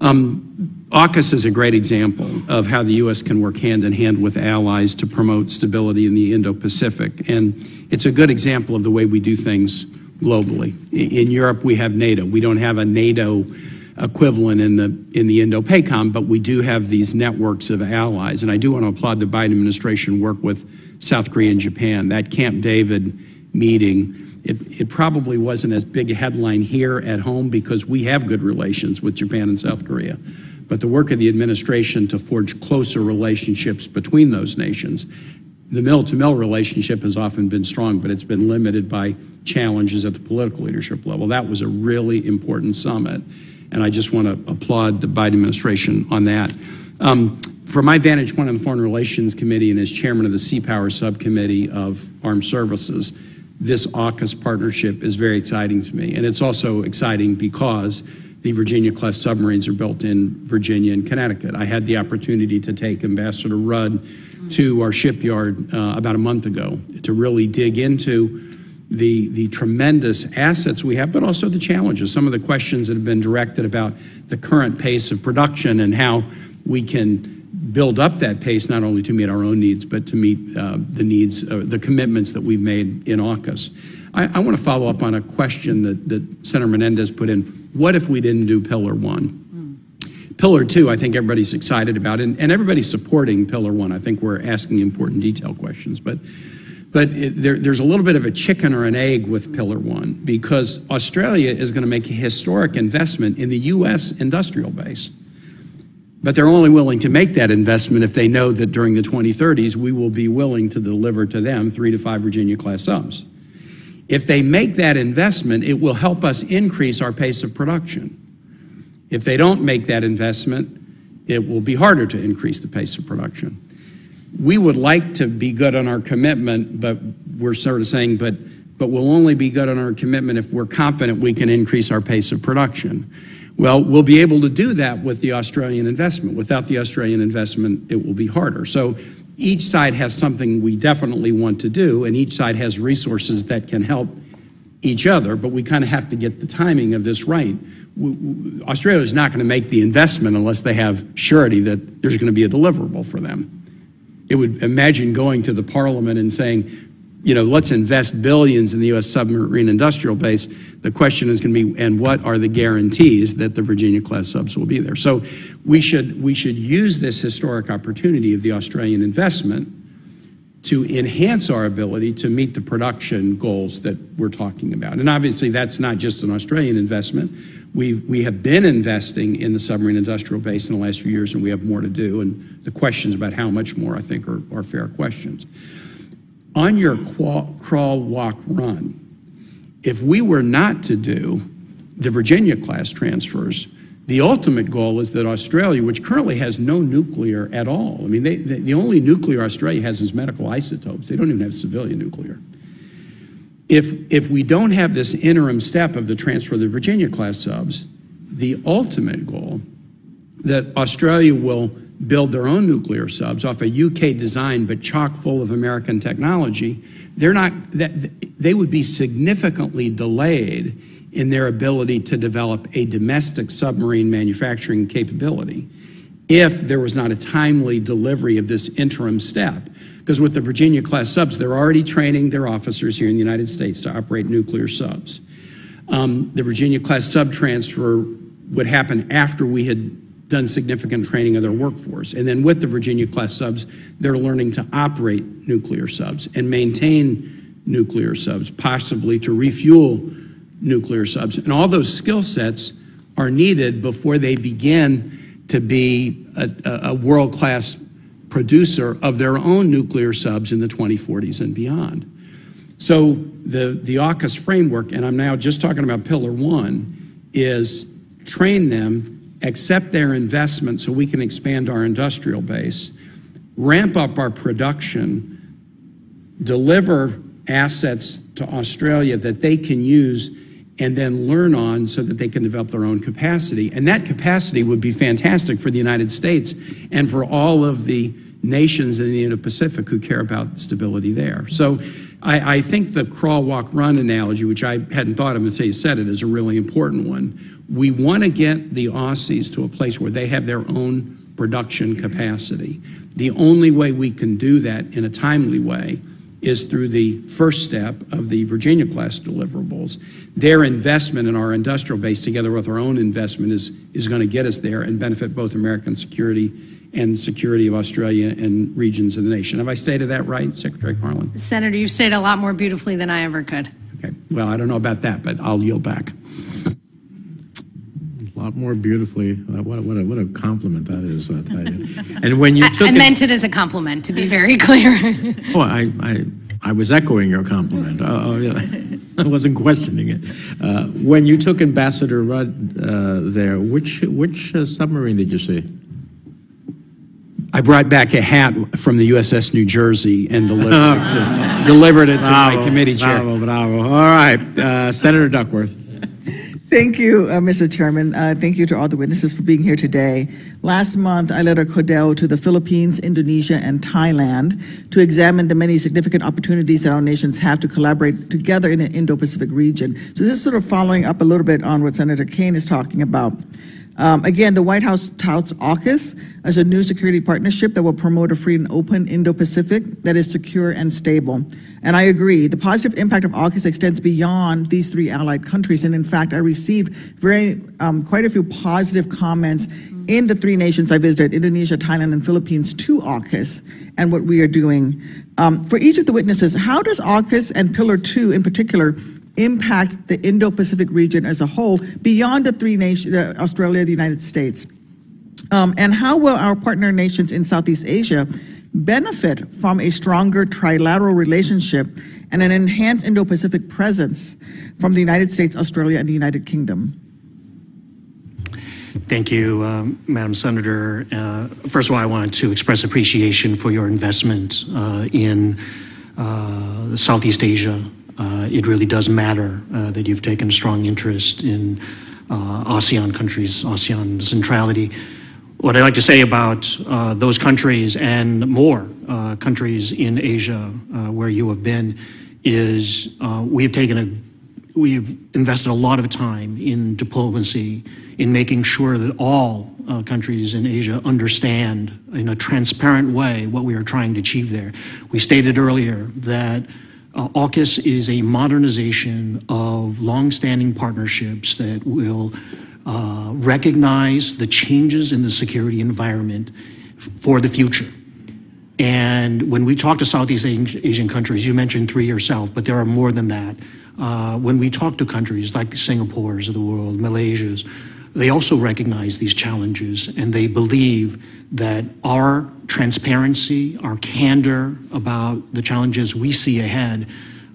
Um, AUKUS is a great example of how the U.S. can work hand in hand with allies to promote stability in the Indo Pacific. And it's a good example of the way we do things globally. In Europe, we have NATO. We don't have a NATO equivalent in the in the Indo-PACOM, but we do have these networks of allies. And I do want to applaud the Biden administration work with South Korea and Japan. That Camp David meeting, it, it probably wasn't as big a headline here at home because we have good relations with Japan and South Korea. But the work of the administration to forge closer relationships between those nations the mill to mill relationship has often been strong, but it's been limited by challenges at the political leadership level. That was a really important summit, and I just want to applaud the Biden administration on that. Um, from my vantage point on the Foreign Relations Committee and as chairman of the Sea Power Subcommittee of Armed Services, this AUKUS partnership is very exciting to me. And it's also exciting because the Virginia class submarines are built in Virginia and Connecticut. I had the opportunity to take Ambassador Rudd to our shipyard uh, about a month ago to really dig into the, the tremendous assets we have, but also the challenges. Some of the questions that have been directed about the current pace of production and how we can build up that pace not only to meet our own needs, but to meet uh, the needs, uh, the commitments that we've made in AUKUS. I, I want to follow up on a question that, that Senator Menendez put in. What if we didn't do Pillar One? Pillar Two, I think everybody's excited about, and, and everybody's supporting Pillar One. I think we're asking important detail questions, but but there's a little bit of a chicken or an egg with Pillar One because Australia is going to make a historic investment in the U.S. industrial base. But they're only willing to make that investment if they know that during the 2030s we will be willing to deliver to them three to five Virginia class subs. If they make that investment, it will help us increase our pace of production. If they don't make that investment, it will be harder to increase the pace of production. We would like to be good on our commitment, but we're sort of saying, but, but we'll only be good on our commitment if we're confident we can increase our pace of production. Well, we'll be able to do that with the Australian investment. Without the Australian investment, it will be harder. So each side has something we definitely want to do, and each side has resources that can help each other, but we kind of have to get the timing of this right. Australia is not going to make the investment unless they have surety that there's going to be a deliverable for them. It would imagine going to the parliament and saying, you know, let's invest billions in the U.S. submarine industrial base. The question is going to be, and what are the guarantees that the Virginia class subs will be there? So we should we should use this historic opportunity of the Australian investment to enhance our ability to meet the production goals that we're talking about. And obviously, that's not just an Australian investment. We've, we have been investing in the submarine industrial base in the last few years, and we have more to do. And the questions about how much more, I think, are, are fair questions. On your crawl, walk, run, if we were not to do the Virginia class transfers, the ultimate goal is that Australia, which currently has no nuclear at all, I mean, they, they, the only nuclear Australia has is medical isotopes. They don't even have civilian nuclear. If, if we don't have this interim step of the transfer of the Virginia class subs, the ultimate goal that Australia will build their own nuclear subs off a UK design but chock full of American technology, they're not, that, they would be significantly delayed in their ability to develop a domestic submarine manufacturing capability if there was not a timely delivery of this interim step. Because with the Virginia class subs, they're already training their officers here in the United States to operate nuclear subs. Um, the Virginia class sub transfer would happen after we had done significant training of their workforce. And then with the Virginia class subs, they're learning to operate nuclear subs and maintain nuclear subs, possibly to refuel nuclear subs. And all those skill sets are needed before they begin to be a, a world class producer of their own nuclear subs in the 2040s and beyond. So the, the AUKUS framework, and I'm now just talking about Pillar One, is train them, accept their investment so we can expand our industrial base, ramp up our production, deliver assets to Australia that they can use and then learn on so that they can develop their own capacity. And that capacity would be fantastic for the United States and for all of the nations in the Indo-Pacific who care about stability there. So I, I, think the crawl, walk, run analogy, which I hadn't thought of until you said it, is a really important one. We want to get the Aussies to a place where they have their own production capacity. The only way we can do that in a timely way is through the first step of the Virginia class deliverables. Their investment in our industrial base, together with our own investment, is, is going to get us there and benefit both American security and security of Australia and regions of the nation. Have I stated that right, Secretary Karlin? Senator, you stated a lot more beautifully than I ever could. Okay. Well, I don't know about that, but I'll yield back. A lot more beautifully. Uh, what, a, what, a, what a compliment that is. That I, and when you I, took I meant it as a compliment, to be very clear. oh, I, I, I was echoing your compliment. Oh, yeah. I wasn't questioning it. Uh, when you took Ambassador Rudd uh, there, which which uh, submarine did you see? I brought back a hat from the USS New Jersey and delivered it to, delivered it to bravo, my committee chair. Bravo, bravo. All right, uh, Senator Duckworth. Thank you, uh, Mr. Chairman. Uh, thank you to all the witnesses for being here today. Last month, I led a CODEL to the Philippines, Indonesia, and Thailand to examine the many significant opportunities that our nations have to collaborate together in the Indo-Pacific region. So this is sort of following up a little bit on what Senator Kaine is talking about. Um, again, the White House touts AUKUS as a new security partnership that will promote a free and open Indo-Pacific that is secure and stable. And I agree, the positive impact of AUKUS extends beyond these three allied countries. And in fact, I received very um, quite a few positive comments in the three nations I visited, Indonesia, Thailand, and Philippines, to AUKUS and what we are doing. Um, for each of the witnesses, how does AUKUS and Pillar 2 in particular impact the Indo-Pacific region as a whole beyond the three nations, uh, Australia, the United States? Um, and how will our partner nations in Southeast Asia benefit from a stronger trilateral relationship and an enhanced Indo-Pacific presence from the United States, Australia, and the United Kingdom? Thank you, um, Madam Senator. Uh, first of all, I wanted to express appreciation for your investment uh, in uh, Southeast Asia. Uh, it really does matter uh, that you've taken a strong interest in uh, ASEAN countries, ASEAN centrality. What I'd like to say about those countries and more countries in Asia where you have been is we've taken a we've invested a lot of time in diplomacy, in making sure that all uh, countries in Asia understand in a transparent way what we are trying to achieve there. We stated earlier that uh, AUKUS is a modernization of longstanding partnerships that will uh, recognize the changes in the security environment for the future. And when we talk to Southeast Asian countries, you mentioned three yourself, but there are more than that. Uh, When we talk to countries like the Singapores of the world, Malaysias, they also recognize these challenges, and they believe that our transparency, our candor about the challenges we see ahead,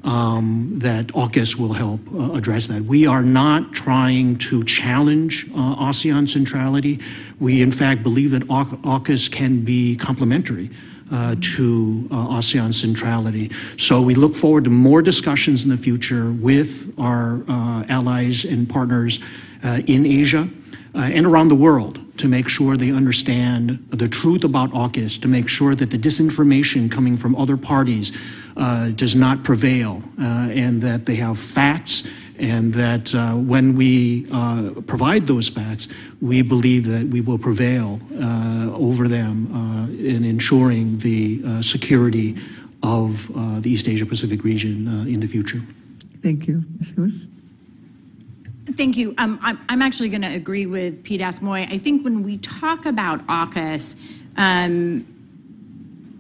um, that AUKUS will help uh, address that. We are not trying to challenge uh, ASEAN centrality. We, in fact, believe that Au- AUKUS can be complementary uh, to uh, ASEAN centrality. So we look forward to more discussions in the future with our uh, allies and partners in Asia uh, and around the world to make sure they understand the truth about AUKUS, to make sure that the disinformation coming from other parties uh, does not prevail, uh, and that they have facts, and that uh, when we uh, provide those facts, we believe that we will prevail uh, over them uh, in ensuring the uh, security of uh, the East Asia Pacific region uh, in the future. Thank you. Ms. Lewis? Thank you. Um, I'm, I'm actually going to agree with PDAS Moy. I think when we talk about AUKUS, um,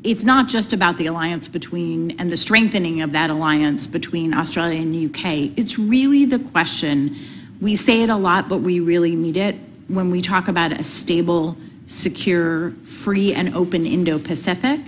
it's not just about the alliance between and the strengthening of that alliance between Australia and the UK. It's really the question. We say it a lot, but we really need it when we talk about a stable, secure, free, and open Indo Pacific.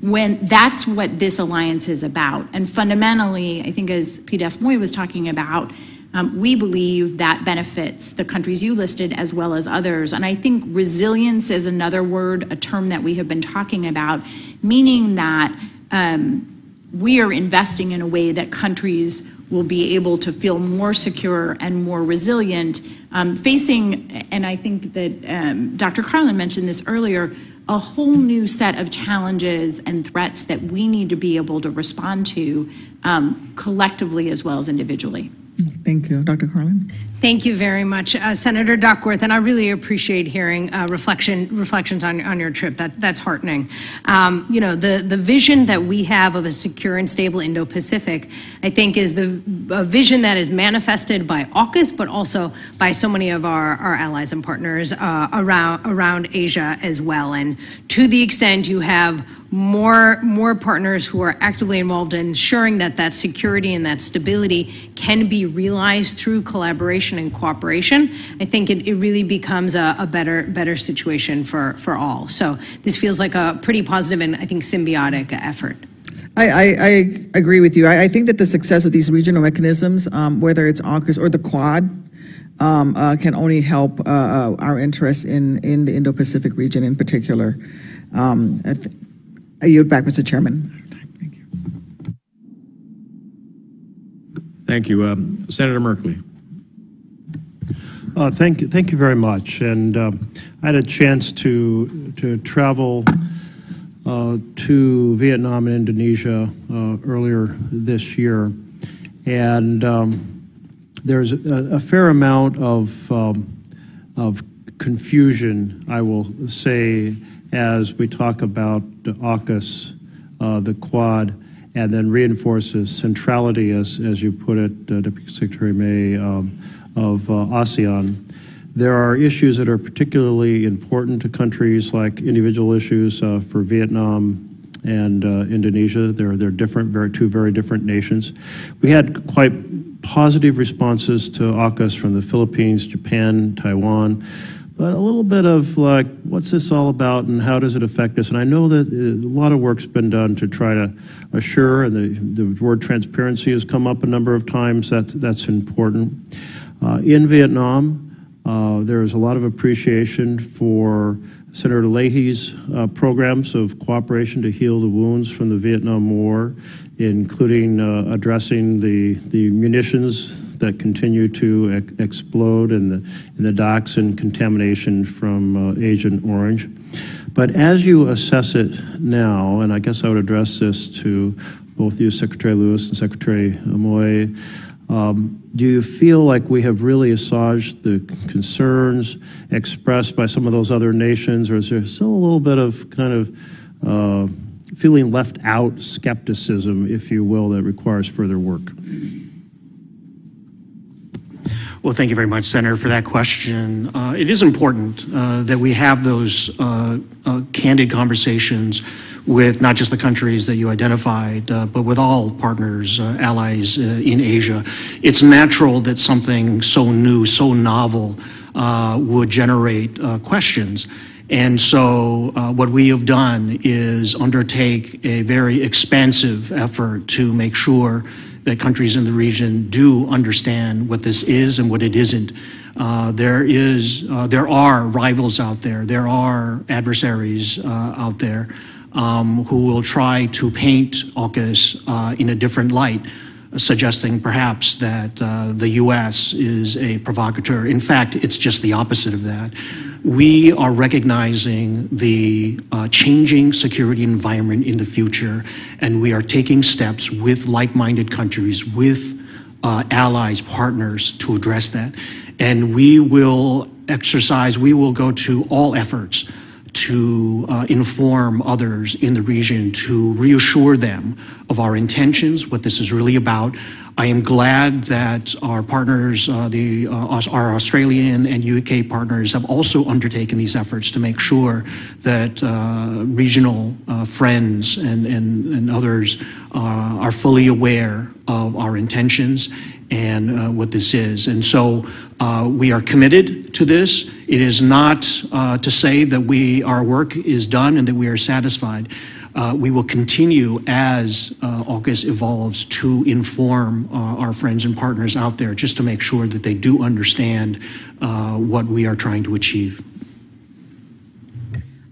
When that's what this alliance is about. And fundamentally, I think as PDAS Moy was talking about, um, we believe that benefits the countries you listed as well as others. And I think resilience is another word, a term that we have been talking about, meaning that um, we are investing in a way that countries will be able to feel more secure and more resilient, um, facing, and I think that um, Dr. Karlin mentioned this earlier, a whole new set of challenges and threats that we need to be able to respond to um, collectively as well as individually. Thank you. Dr. Karlin? Thank you very much, uh, Senator Duckworth, and I really appreciate hearing uh, reflection reflections on, on your trip. That that's heartening. Um, you know, the the vision that we have of a secure and stable Indo-Pacific, I think, is the a vision that is manifested by AUKUS, but also by so many of our, our allies and partners uh, around around Asia as well. And to the extent you have more more partners who are actively involved in ensuring that that security and that stability can be realized through collaboration and cooperation, I think it, it really becomes a, a better better situation for for all. So this feels like a pretty positive and I think symbiotic effort. I, I, I agree with you. I, I think that the success of these regional mechanisms, um, whether it's AUKUS or the Quad, um, uh, can only help uh, uh, our interests in, in the Indo-Pacific region in particular. Um, I, th- yield back, Mr. Chairman. Thank you. Thank you. Um, Senator Merkley. Uh, Thank you, thank you very much. And um, I had a chance to, to travel uh, to Vietnam and Indonesia uh, earlier this year. And um, there's a, a fair amount of, um, of confusion, I will say, as we talk about AUKUS, uh, the Quad, and then reinforces centrality, as, as you put it, uh, Deputy Secretary May, um, of uh, ASEAN. There are issues that are particularly important to countries like individual issues uh, for Vietnam and uh, Indonesia. They're, they're different, very, two very different nations. We had quite positive responses to AUKUS from the Philippines, Japan, Taiwan, but a little bit of like, what's this all about and how does it affect us? And I know that uh, a lot of work's been done to try to assure, and the, the word transparency has come up a number of times. That's, that's important. Uh, in Vietnam, uh, there is a lot of appreciation for Senator Leahy's uh, programs of cooperation to heal the wounds from the Vietnam War, including uh, addressing the, the munitions that continue to ex- explode in the, in the docks and contamination from uh, Agent Orange. But as you assess it now, and I guess I would address this to both you, Secretary Lewis and Secretary Amoy, um, do you feel like we have really assuaged the concerns expressed by some of those other nations, or is there still a little bit of kind of uh, feeling left out skepticism, if you will, that requires further work? Well, thank you very much, Senator, for that question. Uh, it is important uh, that we have those uh, uh, candid conversations with not just the countries that you identified, uh, but with all partners, uh, allies in Asia. It's natural that something so new, so novel, would generate questions. And so, uh, what we have done is undertake a very expansive effort to make sure that countries in the region do understand what this is and what it isn't. Uh, there is, uh, there are rivals out there. There are adversaries uh, out there um, who will try to paint AUKUS uh, in a different light, suggesting perhaps that uh, the U.S. is a provocateur. In fact, it's just the opposite of that. We are recognizing the uh, changing security environment in the future, and we are taking steps with like-minded countries, with uh, allies, partners to address that. And we will exercise, we will go to all efforts to uh, inform others in the region, to reassure them of our intentions, what this is really about. I am glad that our partners, uh, the, uh, our Australian and UK partners, have also undertaken these efforts to make sure that uh, regional uh, friends and, and, and others uh, are fully aware of our intentions and what this is. And so we are committed to this. It is not uh, to say that we our work is done and that we are satisfied. Uh, we will continue as uh, AUKUS evolves to inform uh, our friends and partners out there just to make sure that they do understand what we are trying to achieve.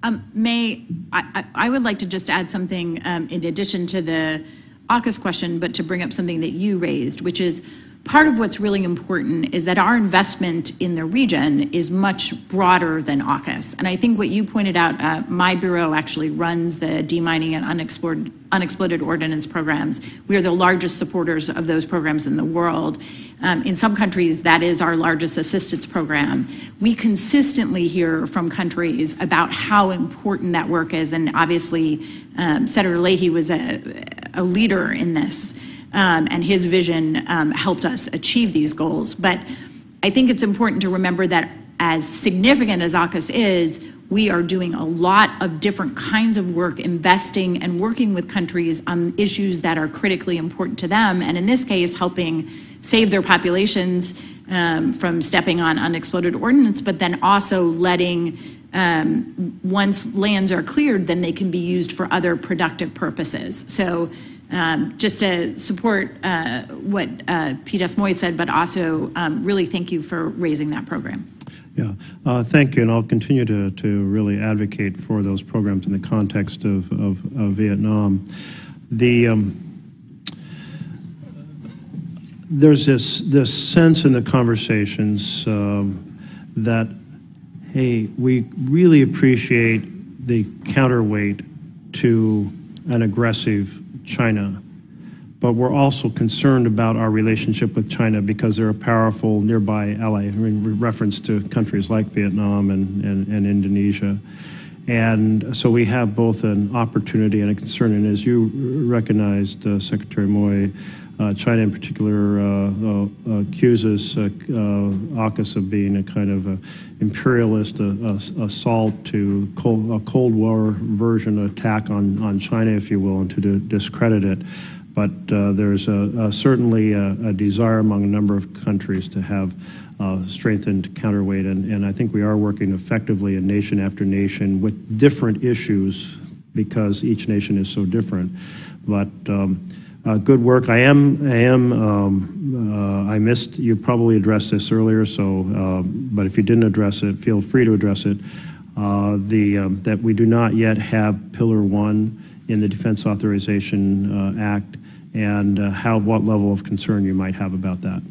Um, May, I, I, I would like to just add something um, in addition to the AUKUS question, but to bring up something that you raised, which is part of what's really important is that our investment in the region is much broader than AUKUS. And I think what you pointed out, uh, my bureau actually runs the demining and unexploded, unexploded ordnance programs. We are the largest supporters of those programs in the world. Um, in some countries, that is our largest assistance program. We consistently hear from countries about how important that work is. And obviously, um, Senator Leahy was a, a leader in this um, and his vision um, helped us achieve these goals. But I think it's important to remember that as significant as AUKUS is, we are doing a lot of different kinds of work, investing and working with countries on issues that are critically important to them. And in this case, helping save their populations um, from stepping on unexploded ordnance, but then also letting um, once lands are cleared, then they can be used for other productive purposes. So um, just to support uh, what uh, PDAS Moy said, but also um, really thank you for raising that program. Yeah, uh, thank you, and I'll continue to, to really advocate for those programs in the context of, of, of Vietnam. The um, there's this this sense in the conversations um, that hey, we really appreciate the counterweight to an aggressive China. But we're also concerned about our relationship with China because they're a powerful nearby ally, in reference to countries like Vietnam and, and, and Indonesia. And so we have both an opportunity and a concern. And as you recognized, uh, Secretary Moy, China in particular uh, uh accuses uh, uh, AUKUS of being a kind of a imperialist assault to cold, a Cold War version attack on, on China, if you will, and to discredit it. But there's a, a certainly a, a, desire among a number of countries to have strengthened counterweight, and, and I think we are working effectively in nation after nation with different issues because each nation is so different. But um, uh, good work. I am, I am, um, uh, I missed, you probably addressed this earlier, so, uh, but if you didn't address it, feel free to address it. Uh, the, um, that we do not yet have Pillar 1 in the Defense Authorization uh, Act, and uh, how, what level of concern you might have about that.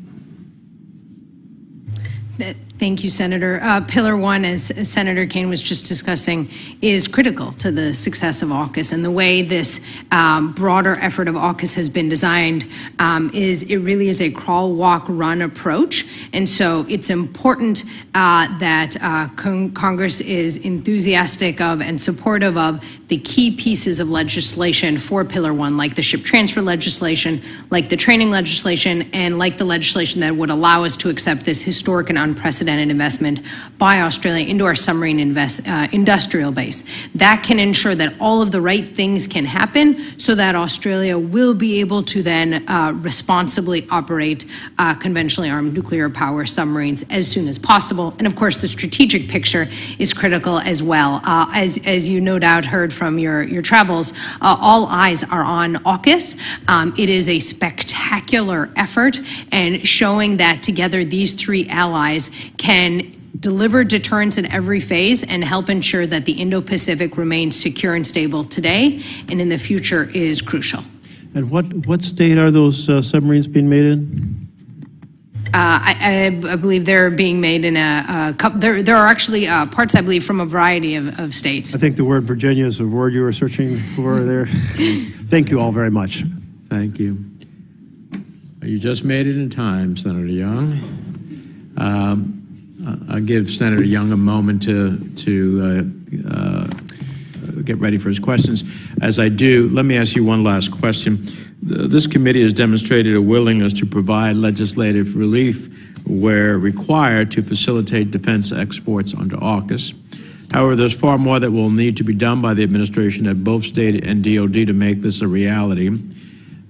Thank you, Senator. Uh, Pillar one, as Senator Kaine was just discussing, is critical to the success of AUKUS. And the way this um, broader effort of AUKUS has been designed um, is it really is a crawl, walk, run approach. And so it's important uh, that uh, con- Congress is enthusiastic of and supportive of the key pieces of legislation for Pillar one, like the ship transfer legislation, like the training legislation, and like the legislation that would allow us to accept this historic and unprecedented investment by Australia into our submarine invest, uh, industrial base. That can ensure that all of the right things can happen so that Australia will be able to then uh, responsibly operate uh, conventionally armed nuclear power submarines as soon as possible. And of course, the strategic picture is critical as well. Uh, as, as you no doubt heard from your, your travels, uh, all eyes are on AUKUS. Um, it is a spectacular effort and showing that together these three allies can deliver deterrence in every phase and help ensure that the Indo-Pacific remains secure and stable today and in the future is crucial. And what, what state are those uh, submarines being made in? Uh, I, I, I believe they're being made in a, a couple, there, there are actually uh, parts, I believe, from a variety of, of states. I think the word Virginia is the word you were searching for there. Thank you all very much. Thank you. You just made it in time, Senator Young. Um, I- I'll give Senator Young a moment to, to uh, uh, get ready for his questions. As I do, let me ask you one last question. This committee has demonstrated a willingness to provide legislative relief where required to facilitate defense exports under AUKUS. However, there's far more that will need to be done by the administration at both state and DoD to make this a reality.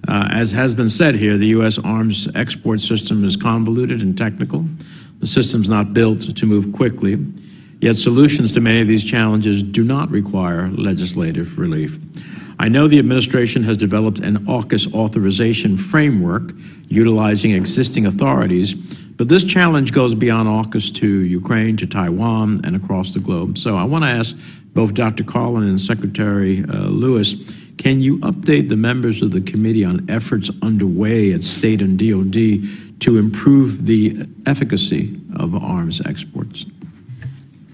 Uh, As has been said here, the U.S. arms export system is convoluted and technical. The system's not built to move quickly, yet solutions to many of these challenges do not require legislative relief. I know the administration has developed an AUKUS authorization framework utilizing existing authorities, but this challenge goes beyond AUKUS to Ukraine, to Taiwan, and across the globe. So I want to ask both Dr. Karlin and Secretary uh, Lewis, can you update the members of the committee on efforts underway at state and DoD to improve the efficacy of arms exports?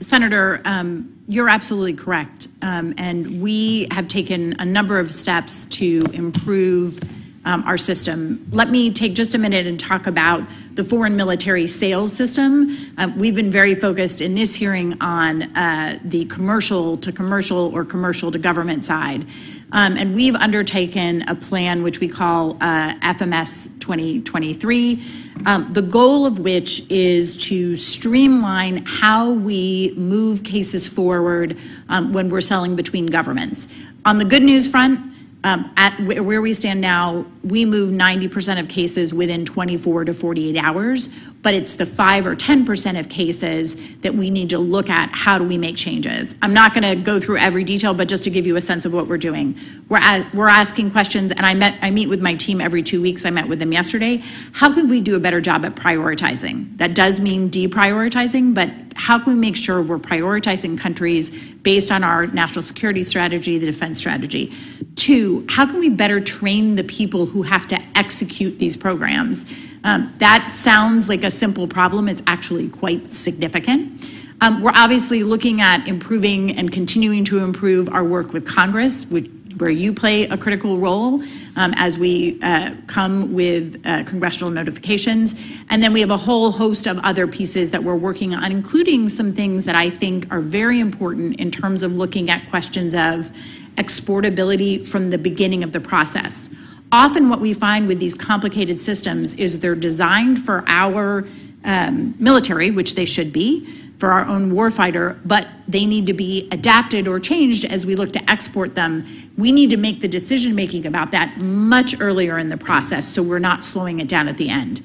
Senator, um, you're absolutely correct. Um, and we have taken a number of steps to improve um, our system. Let me take just a minute and talk about the foreign military sales system. Um, we've been very focused in this hearing on uh, the commercial to commercial or commercial to government side. Um, and we've undertaken a plan which we call uh, FMS 2023, um, the goal of which is to streamline how we move cases forward um, when we're selling between governments. On the good news front, um, at wh- where we stand now, we move 90% of cases within 24 to 48 hours, but it's the 5 or 10% of cases that we need to look at how do we make changes. I'm not going to go through every detail, but just to give you a sense of what we're doing. We're, at, we're asking questions, and I, met, I meet with my team every two weeks. I met with them yesterday. How can we do a better job at prioritizing? That does mean deprioritizing, but how can we make sure we're prioritizing countries based on our national security strategy, the defense strategy? Two, how can we better train the people who have to execute these programs? Um, that sounds like a simple problem. It's actually quite significant. Um, we're obviously looking at improving and continuing to improve our work with Congress, which, where you play a critical role um, as we uh, come with uh, congressional notifications. And then we have a whole host of other pieces that we're working on, including some things that I think are very important in terms of looking at questions of exportability from the beginning of the process. Often, what we find with these complicated systems is they're designed for our um, military, which they should be, for our own warfighter, but they need to be adapted or changed as we look to export them. We need to make the decision making about that much earlier in the process so we're not slowing it down at the end.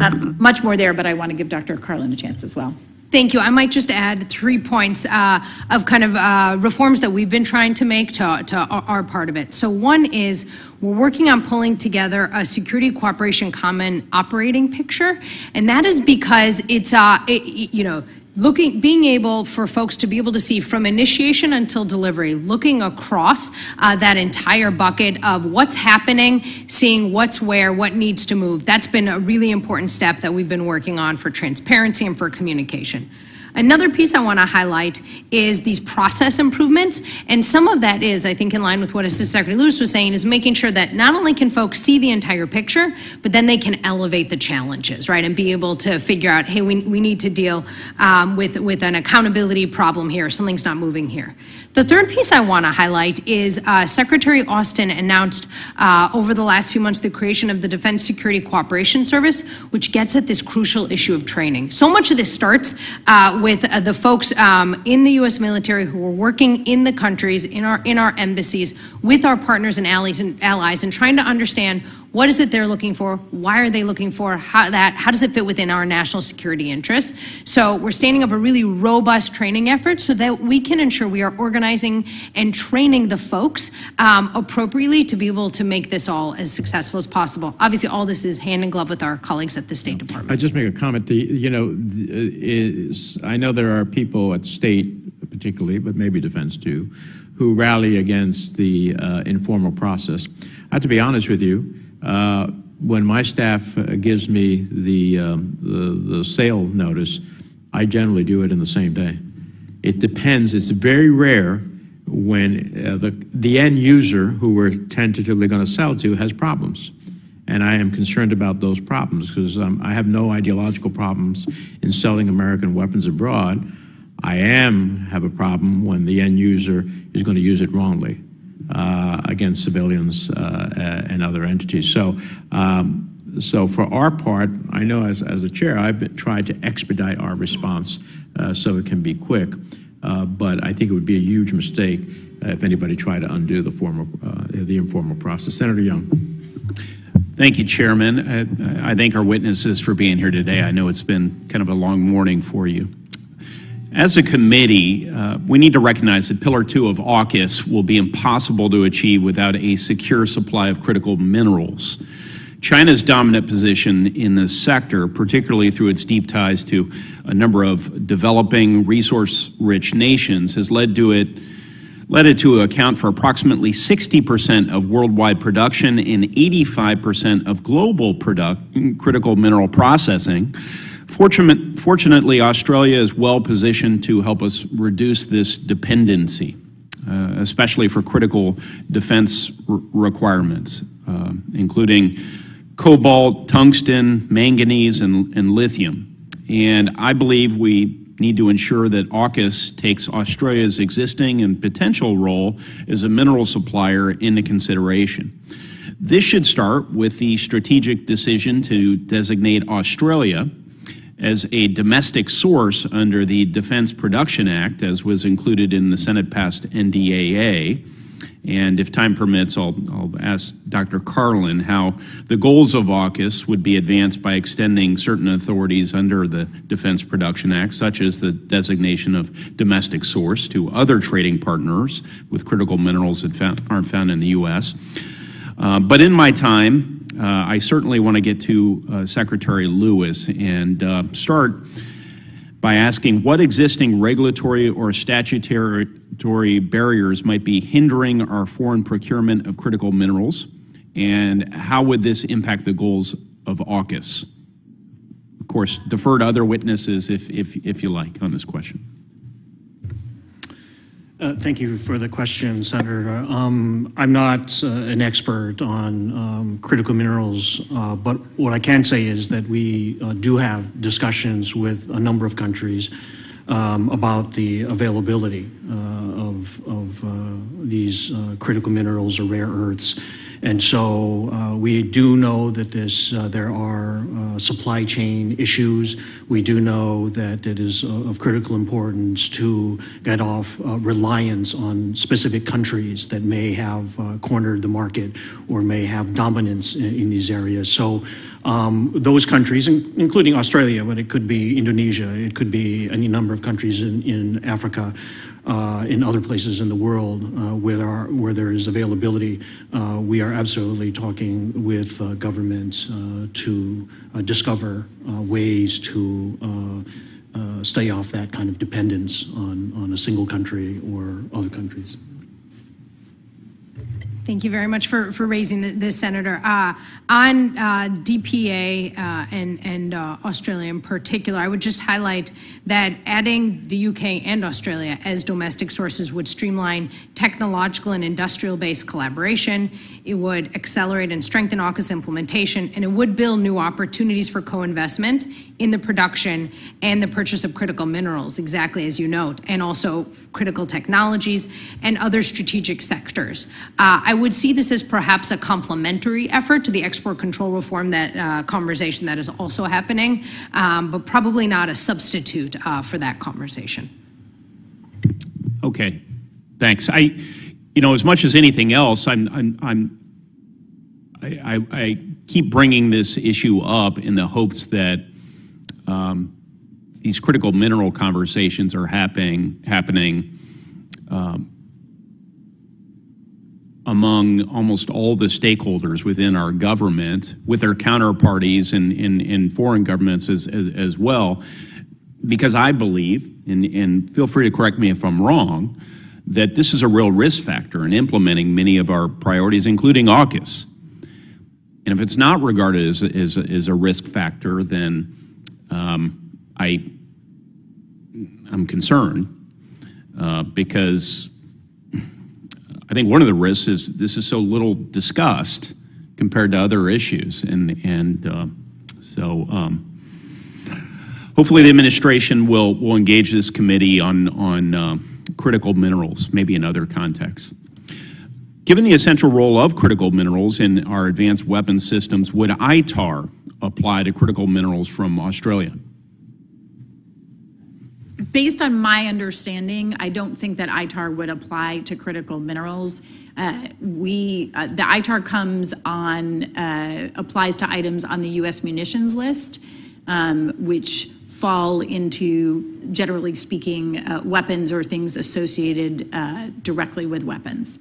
Um, much more there, but I want to give Dr. Karlin a chance as well. Thank you. I might just add three points uh, of kind of uh, reforms that we've been trying to make to, to our, part of it. So, one is we're working on pulling together a security cooperation common operating picture, and that is because it's, uh, it, you know, looking, being able for folks to be able to see from initiation until delivery, looking across uh, that entire bucket of what's happening, seeing what's where, what needs to move. That's been a really important step that we've been working on for transparency and for communication. Another piece I want to highlight is these process improvements. And some of that is, I think, in line with what Assistant Secretary Lewis was saying, is making sure that not only can folks see the entire picture, but then they can elevate the challenges, right? And be able to figure out, hey, we, we need to deal um, with, with an accountability problem here. Something's not moving here. The third piece I want to highlight is uh, Secretary Austin announced uh, over the last few months the creation of the Defense Security Cooperation Service, which gets at this crucial issue of training. So much of this starts uh, with uh, the folks um, in the U.S. military who are working in the countries, in our in our embassies, with our partners and allies and allies, and trying to understand what is it they're looking for? Why are they looking for how that? How does it fit within our national security interests? So we're standing up a really robust training effort so that we can ensure we are organizing and training the folks um, appropriately to be able to make this all as successful as possible. Obviously, all this is hand in glove with our colleagues at the State Department. I just make a comment. The, you know, is, I know there are people at state, particularly, but maybe defense too, who rally against the uh, informal process. I have to be honest with you. Uh, when my staff uh, gives me the, um, the, the sale notice, I generally do it in the same day. It depends. It's very rare when uh, the, the end user who we're tentatively going to sell to has problems. And I am concerned about those problems because um, I have no ideological problems in selling American weapons abroad. I am have a problem when the end user is going to use it wrongly against civilians uh, and other entities. So, um, so for our part, I know as, as the chair, I've tried to expedite our response uh, so it can be quick. Uh, but I think it would be a huge mistake uh, if anybody tried to undo the formal, uh, the informal process. Senator Young. Thank you, Chairman. I thank our witnesses for being here today. I know it's been kind of a long morning for you. As a committee, uh, we need to recognize that Pillar 2 of AUKUS will be impossible to achieve without a secure supply of critical minerals. China's dominant position in this sector, particularly through its deep ties to a number of developing resource-rich nations, has led to it led it to account for approximately 60% of worldwide production and 85% of global product, critical mineral processing. Fortunate, fortunately, Australia is well positioned to help us reduce this dependency, uh, especially for critical defense requirements, uh, including cobalt, tungsten, manganese, and, and lithium. And I believe we need to ensure that AUKUS takes Australia's existing and potential role as a mineral supplier into consideration. This should start with the strategic decision to designate Australia as a domestic source under the Defense Production Act, as was included in the Senate passed NDAA. And if time permits, I'll, I'll ask Dr. Karlin how the goals of AUKUS would be advanced by extending certain authorities under the Defense Production Act, such as the designation of domestic source to other trading partners with critical minerals that found, aren't found in the U.S. Uh, but in my time, I certainly want to get to uh, Secretary Lewis and uh, start by asking what existing regulatory or statutory barriers might be hindering our foreign procurement of critical minerals, and how would this impact the goals of AUKUS? Of course, defer to other witnesses if, if, if you like on this question. Uh, thank you for the question, Senator. Um, I'm not uh, an expert on um, critical minerals, uh, but what I can say is that we uh, do have discussions with a number of countries um, about the availability uh, of, of uh, these critical minerals or rare earths. And so uh, we do know that this, uh, there are uh, supply chain issues. We do know that it is of critical importance to get off uh, reliance on specific countries that may have uh, cornered the market or may have dominance in, in these areas. So um, those countries, including Australia, but it could be Indonesia, it could be any number of countries in, in Africa, uh, in other places in the world uh, where, our, where there is availability, uh, we are absolutely talking with governments to discover ways to uh, stay off that kind of dependence on, on a single country or other countries. Thank you very much for, for raising th- this, Senator. Uh, on uh, DPA uh, and, and uh, Australia in particular, I would just highlight that adding the UK and Australia as domestic sources would streamline technological and industrial based collaboration. It would accelerate and strengthen AUKUS implementation, and it would build new opportunities for co investment in the production and the purchase of critical minerals, exactly as you note, and also critical technologies and other strategic sectors. Uh, I would see this as perhaps a complementary effort to the export control reform that uh, conversation that is also happening, um, but probably not a substitute uh, for that conversation. Okay, thanks. I, you know, as much as anything else, I'm, I'm, I'm I, I, I keep bringing this issue up in the hopes that um, these critical mineral conversations are happening, happening um, among almost all the stakeholders within our government, with their counterparties in, in, in foreign governments as, as, as well, because I believe, and, and feel free to correct me if I'm wrong, that this is a real risk factor in implementing many of our priorities, including AUKUS. And if it's not regarded as, as, as a risk factor, then um, I, I'm concerned uh, because I think one of the risks is this is so little discussed compared to other issues, and and uh, so um, hopefully the administration will will engage this committee on on uh, critical minerals, maybe in other contexts. Given the essential role of critical minerals in our advanced weapon systems, would ITAR apply to critical minerals from Australia? Based on my understanding, I don't think that ITAR would apply to critical minerals. Uh, we, uh, the ITAR comes on, uh, applies to items on the U.S. munitions list, um, which fall into, generally speaking, uh, weapons or things associated uh, directly with weapons.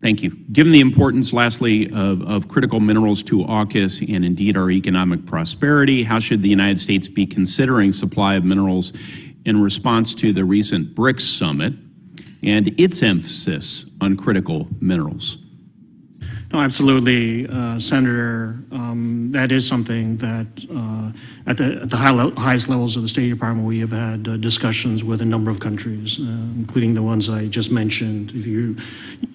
Thank you. Given the importance, lastly, of, of critical minerals to AUKUS and indeed our economic prosperity, how should the United States be considering supply of minerals in response to the recent BRICS summit and its emphasis on critical minerals? No, absolutely, uh, Senator. Um, that is something that uh, at the, at the high le highest levels of the State Department, we have had uh, discussions with a number of countries, uh, including the ones I just mentioned. If you,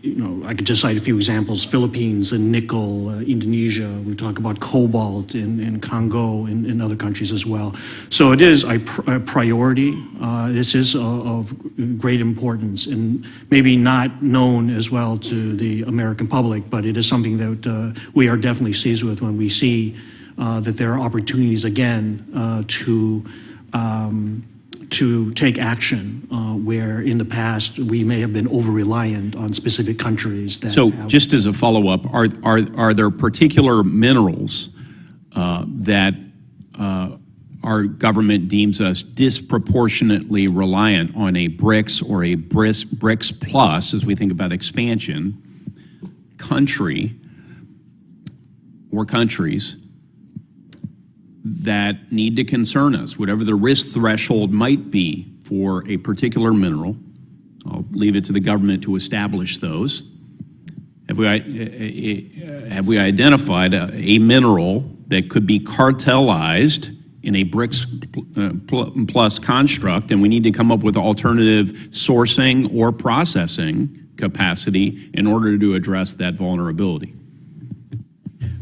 you know, I could just cite a few examples: Philippines and nickel, uh, Indonesia. We talk about cobalt in, in Congo and in other countries as well. So it is a, pr a priority. Uh, this is a, of great importance and maybe not known as well to the American public, but it is something that uh, we are definitely seized with when we see uh, that there are opportunities again uh, to um, to take action uh, where in the past we may have been over reliant on specific countries. That so, just as a follow up, are are are there particular minerals uh, that uh, our government deems us disproportionately reliant on a BRICS or a BRICS, BRICS plus, as we think about expansion, country or countries that need to concern us, whatever the risk threshold might be for a particular mineral. I'll leave it to the government to establish those. Have we, uh, uh, have we identified a, a mineral that could be cartelized in a BRICS uh, plus construct, and we need to come up with alternative sourcing or processing capacity in order to address that vulnerability.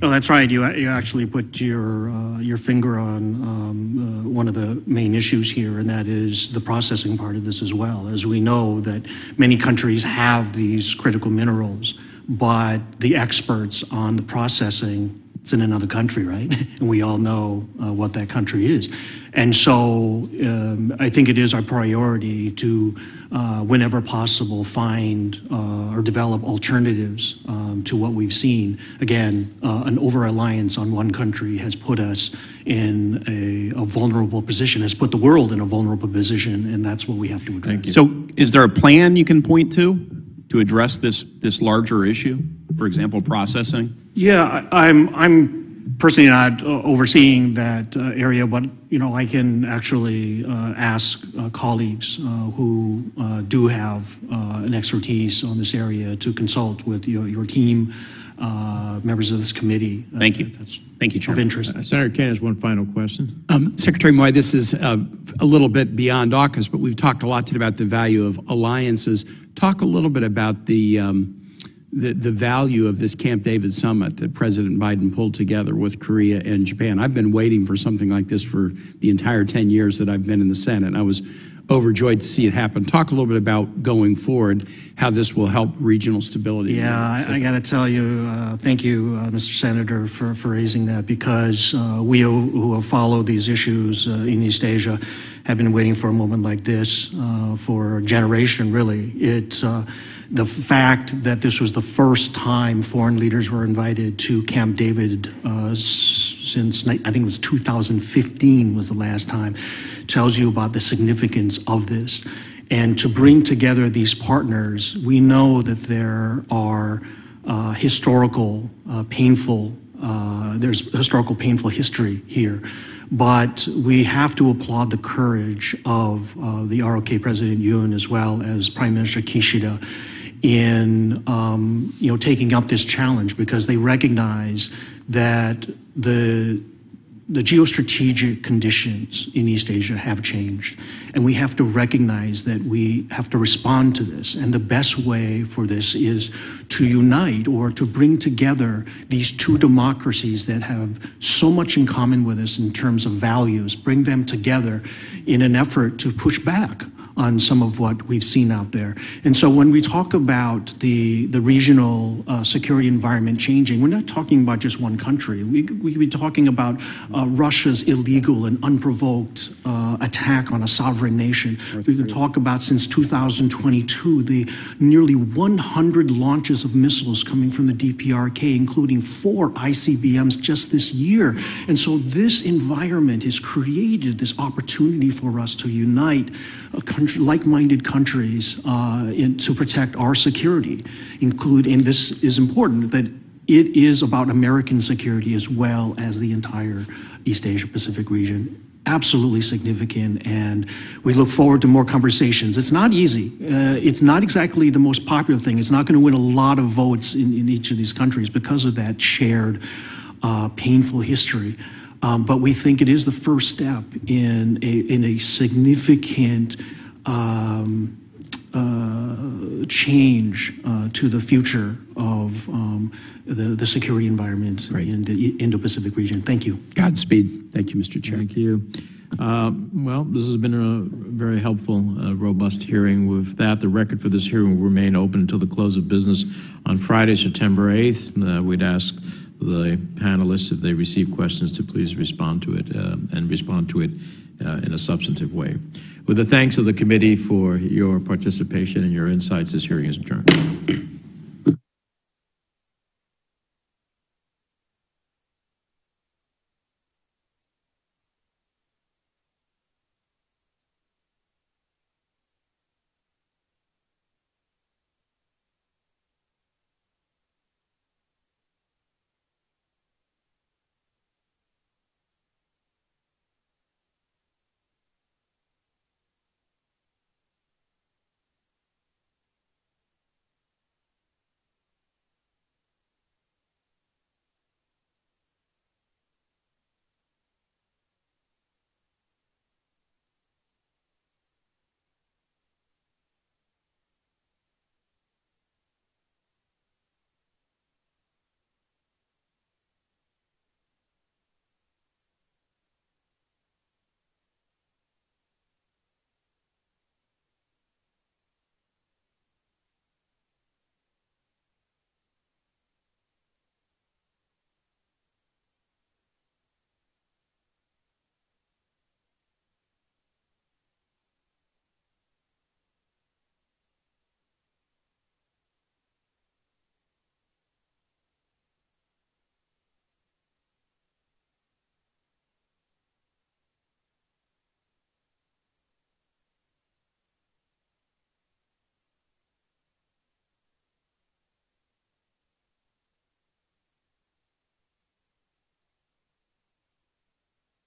No, that's right. You, you actually put your, uh, your finger on um, uh, one of the main issues here, and that is the processing part of this as well. As we know that many countries have these critical minerals, but the experts on the processing it's in another country, right? and we all know uh, what that country is. And so um, I think it is our priority to, uh, whenever possible, find uh, or develop alternatives um, to what we've seen. Again, uh, an over reliance on one country has put us in a, a, vulnerable position, has put the world in a vulnerable position, and that's what we have to address. So, is there a plan you can point to to address this, this larger issue? For example, processing? Yeah, I'm, I'm personally not uh, overseeing that uh, area, but, you know, I can actually uh, ask uh, colleagues uh, who uh, do have uh, an expertise on this area to consult with your, your team, uh, members of this committee. uh, Thank you. if that's Thank you, Of interest. Uh, Senator Kaine has one final question. Um, Secretary Moy, this is uh, a little bit beyond AUKUS, but we've talked a lot today about the value of alliances. Talk a little bit about the, um, the, the value of this Camp David summit that President Biden pulled together with Korea and Japan. I've been waiting for something like this for the entire 10 years that I've been in the Senate. I was overjoyed to see it happen. Talk a little bit about going forward, how this will help regional stability. Yeah, I, I got to tell you, uh, thank you, uh, Mr. Senator, for, for raising that because uh, we who, have followed these issues uh, in East Asia have been waiting for a moment like this uh, for a generation, really. It, uh, the fact that this was the first time foreign leaders were invited to Camp David uh, since, I think it was 2015 was the last time, tells you about the significance of this. And to bring together these partners, we know that there are uh, historical, uh, painful, uh, there's historical, painful history here. But we have to applaud the courage of uh, the ROK President Yoon as well as Prime Minister Kishida in um, you know taking up this challenge because they recognize that the the geostrategic conditions in East Asia have changed, and we have to recognize that we have to respond to this. And the best way for this is to unite or to bring together these two democracies that have so much in common with us in terms of values, bring them together in an effort to push back on some of what we've seen out there. And so when we talk about the, the regional uh, security environment changing, we're not talking about just one country. We, we could be talking about uh, Russia's illegal and unprovoked uh, attack on a sovereign nation. We can talk about since 2022, the nearly 100 launches of missiles coming from the DPRK, including four ICBMs just this year. And so this environment has created this opportunity for us to unite a country, like-minded countries uh, in, to protect our security. Include, and this is important, that it is about American security as well as the entire East Asia Pacific region. Absolutely significant, and we look forward to more conversations. It's not easy. Uh, it's not exactly the most popular thing. It's not going to win a lot of votes in, in each of these countries because of that shared uh, painful history. Um, but we think it is the first step in a, in a significant um, uh, change uh, to the future of um, the, the security environment right. in the Indo-Pacific region. Thank you. Godspeed. Thank you, Mr. Chair. Thank you. Uh, Well, this has been a very helpful, uh, robust hearing. With that, the record for this hearing will remain open until the close of business on Friday, September 8th. Uh, We'd ask the panelists, if they receive questions, to please respond to it uh, and respond to it uh, in a substantive way. With the thanks of the committee for your participation and your insights, this hearing is adjourned.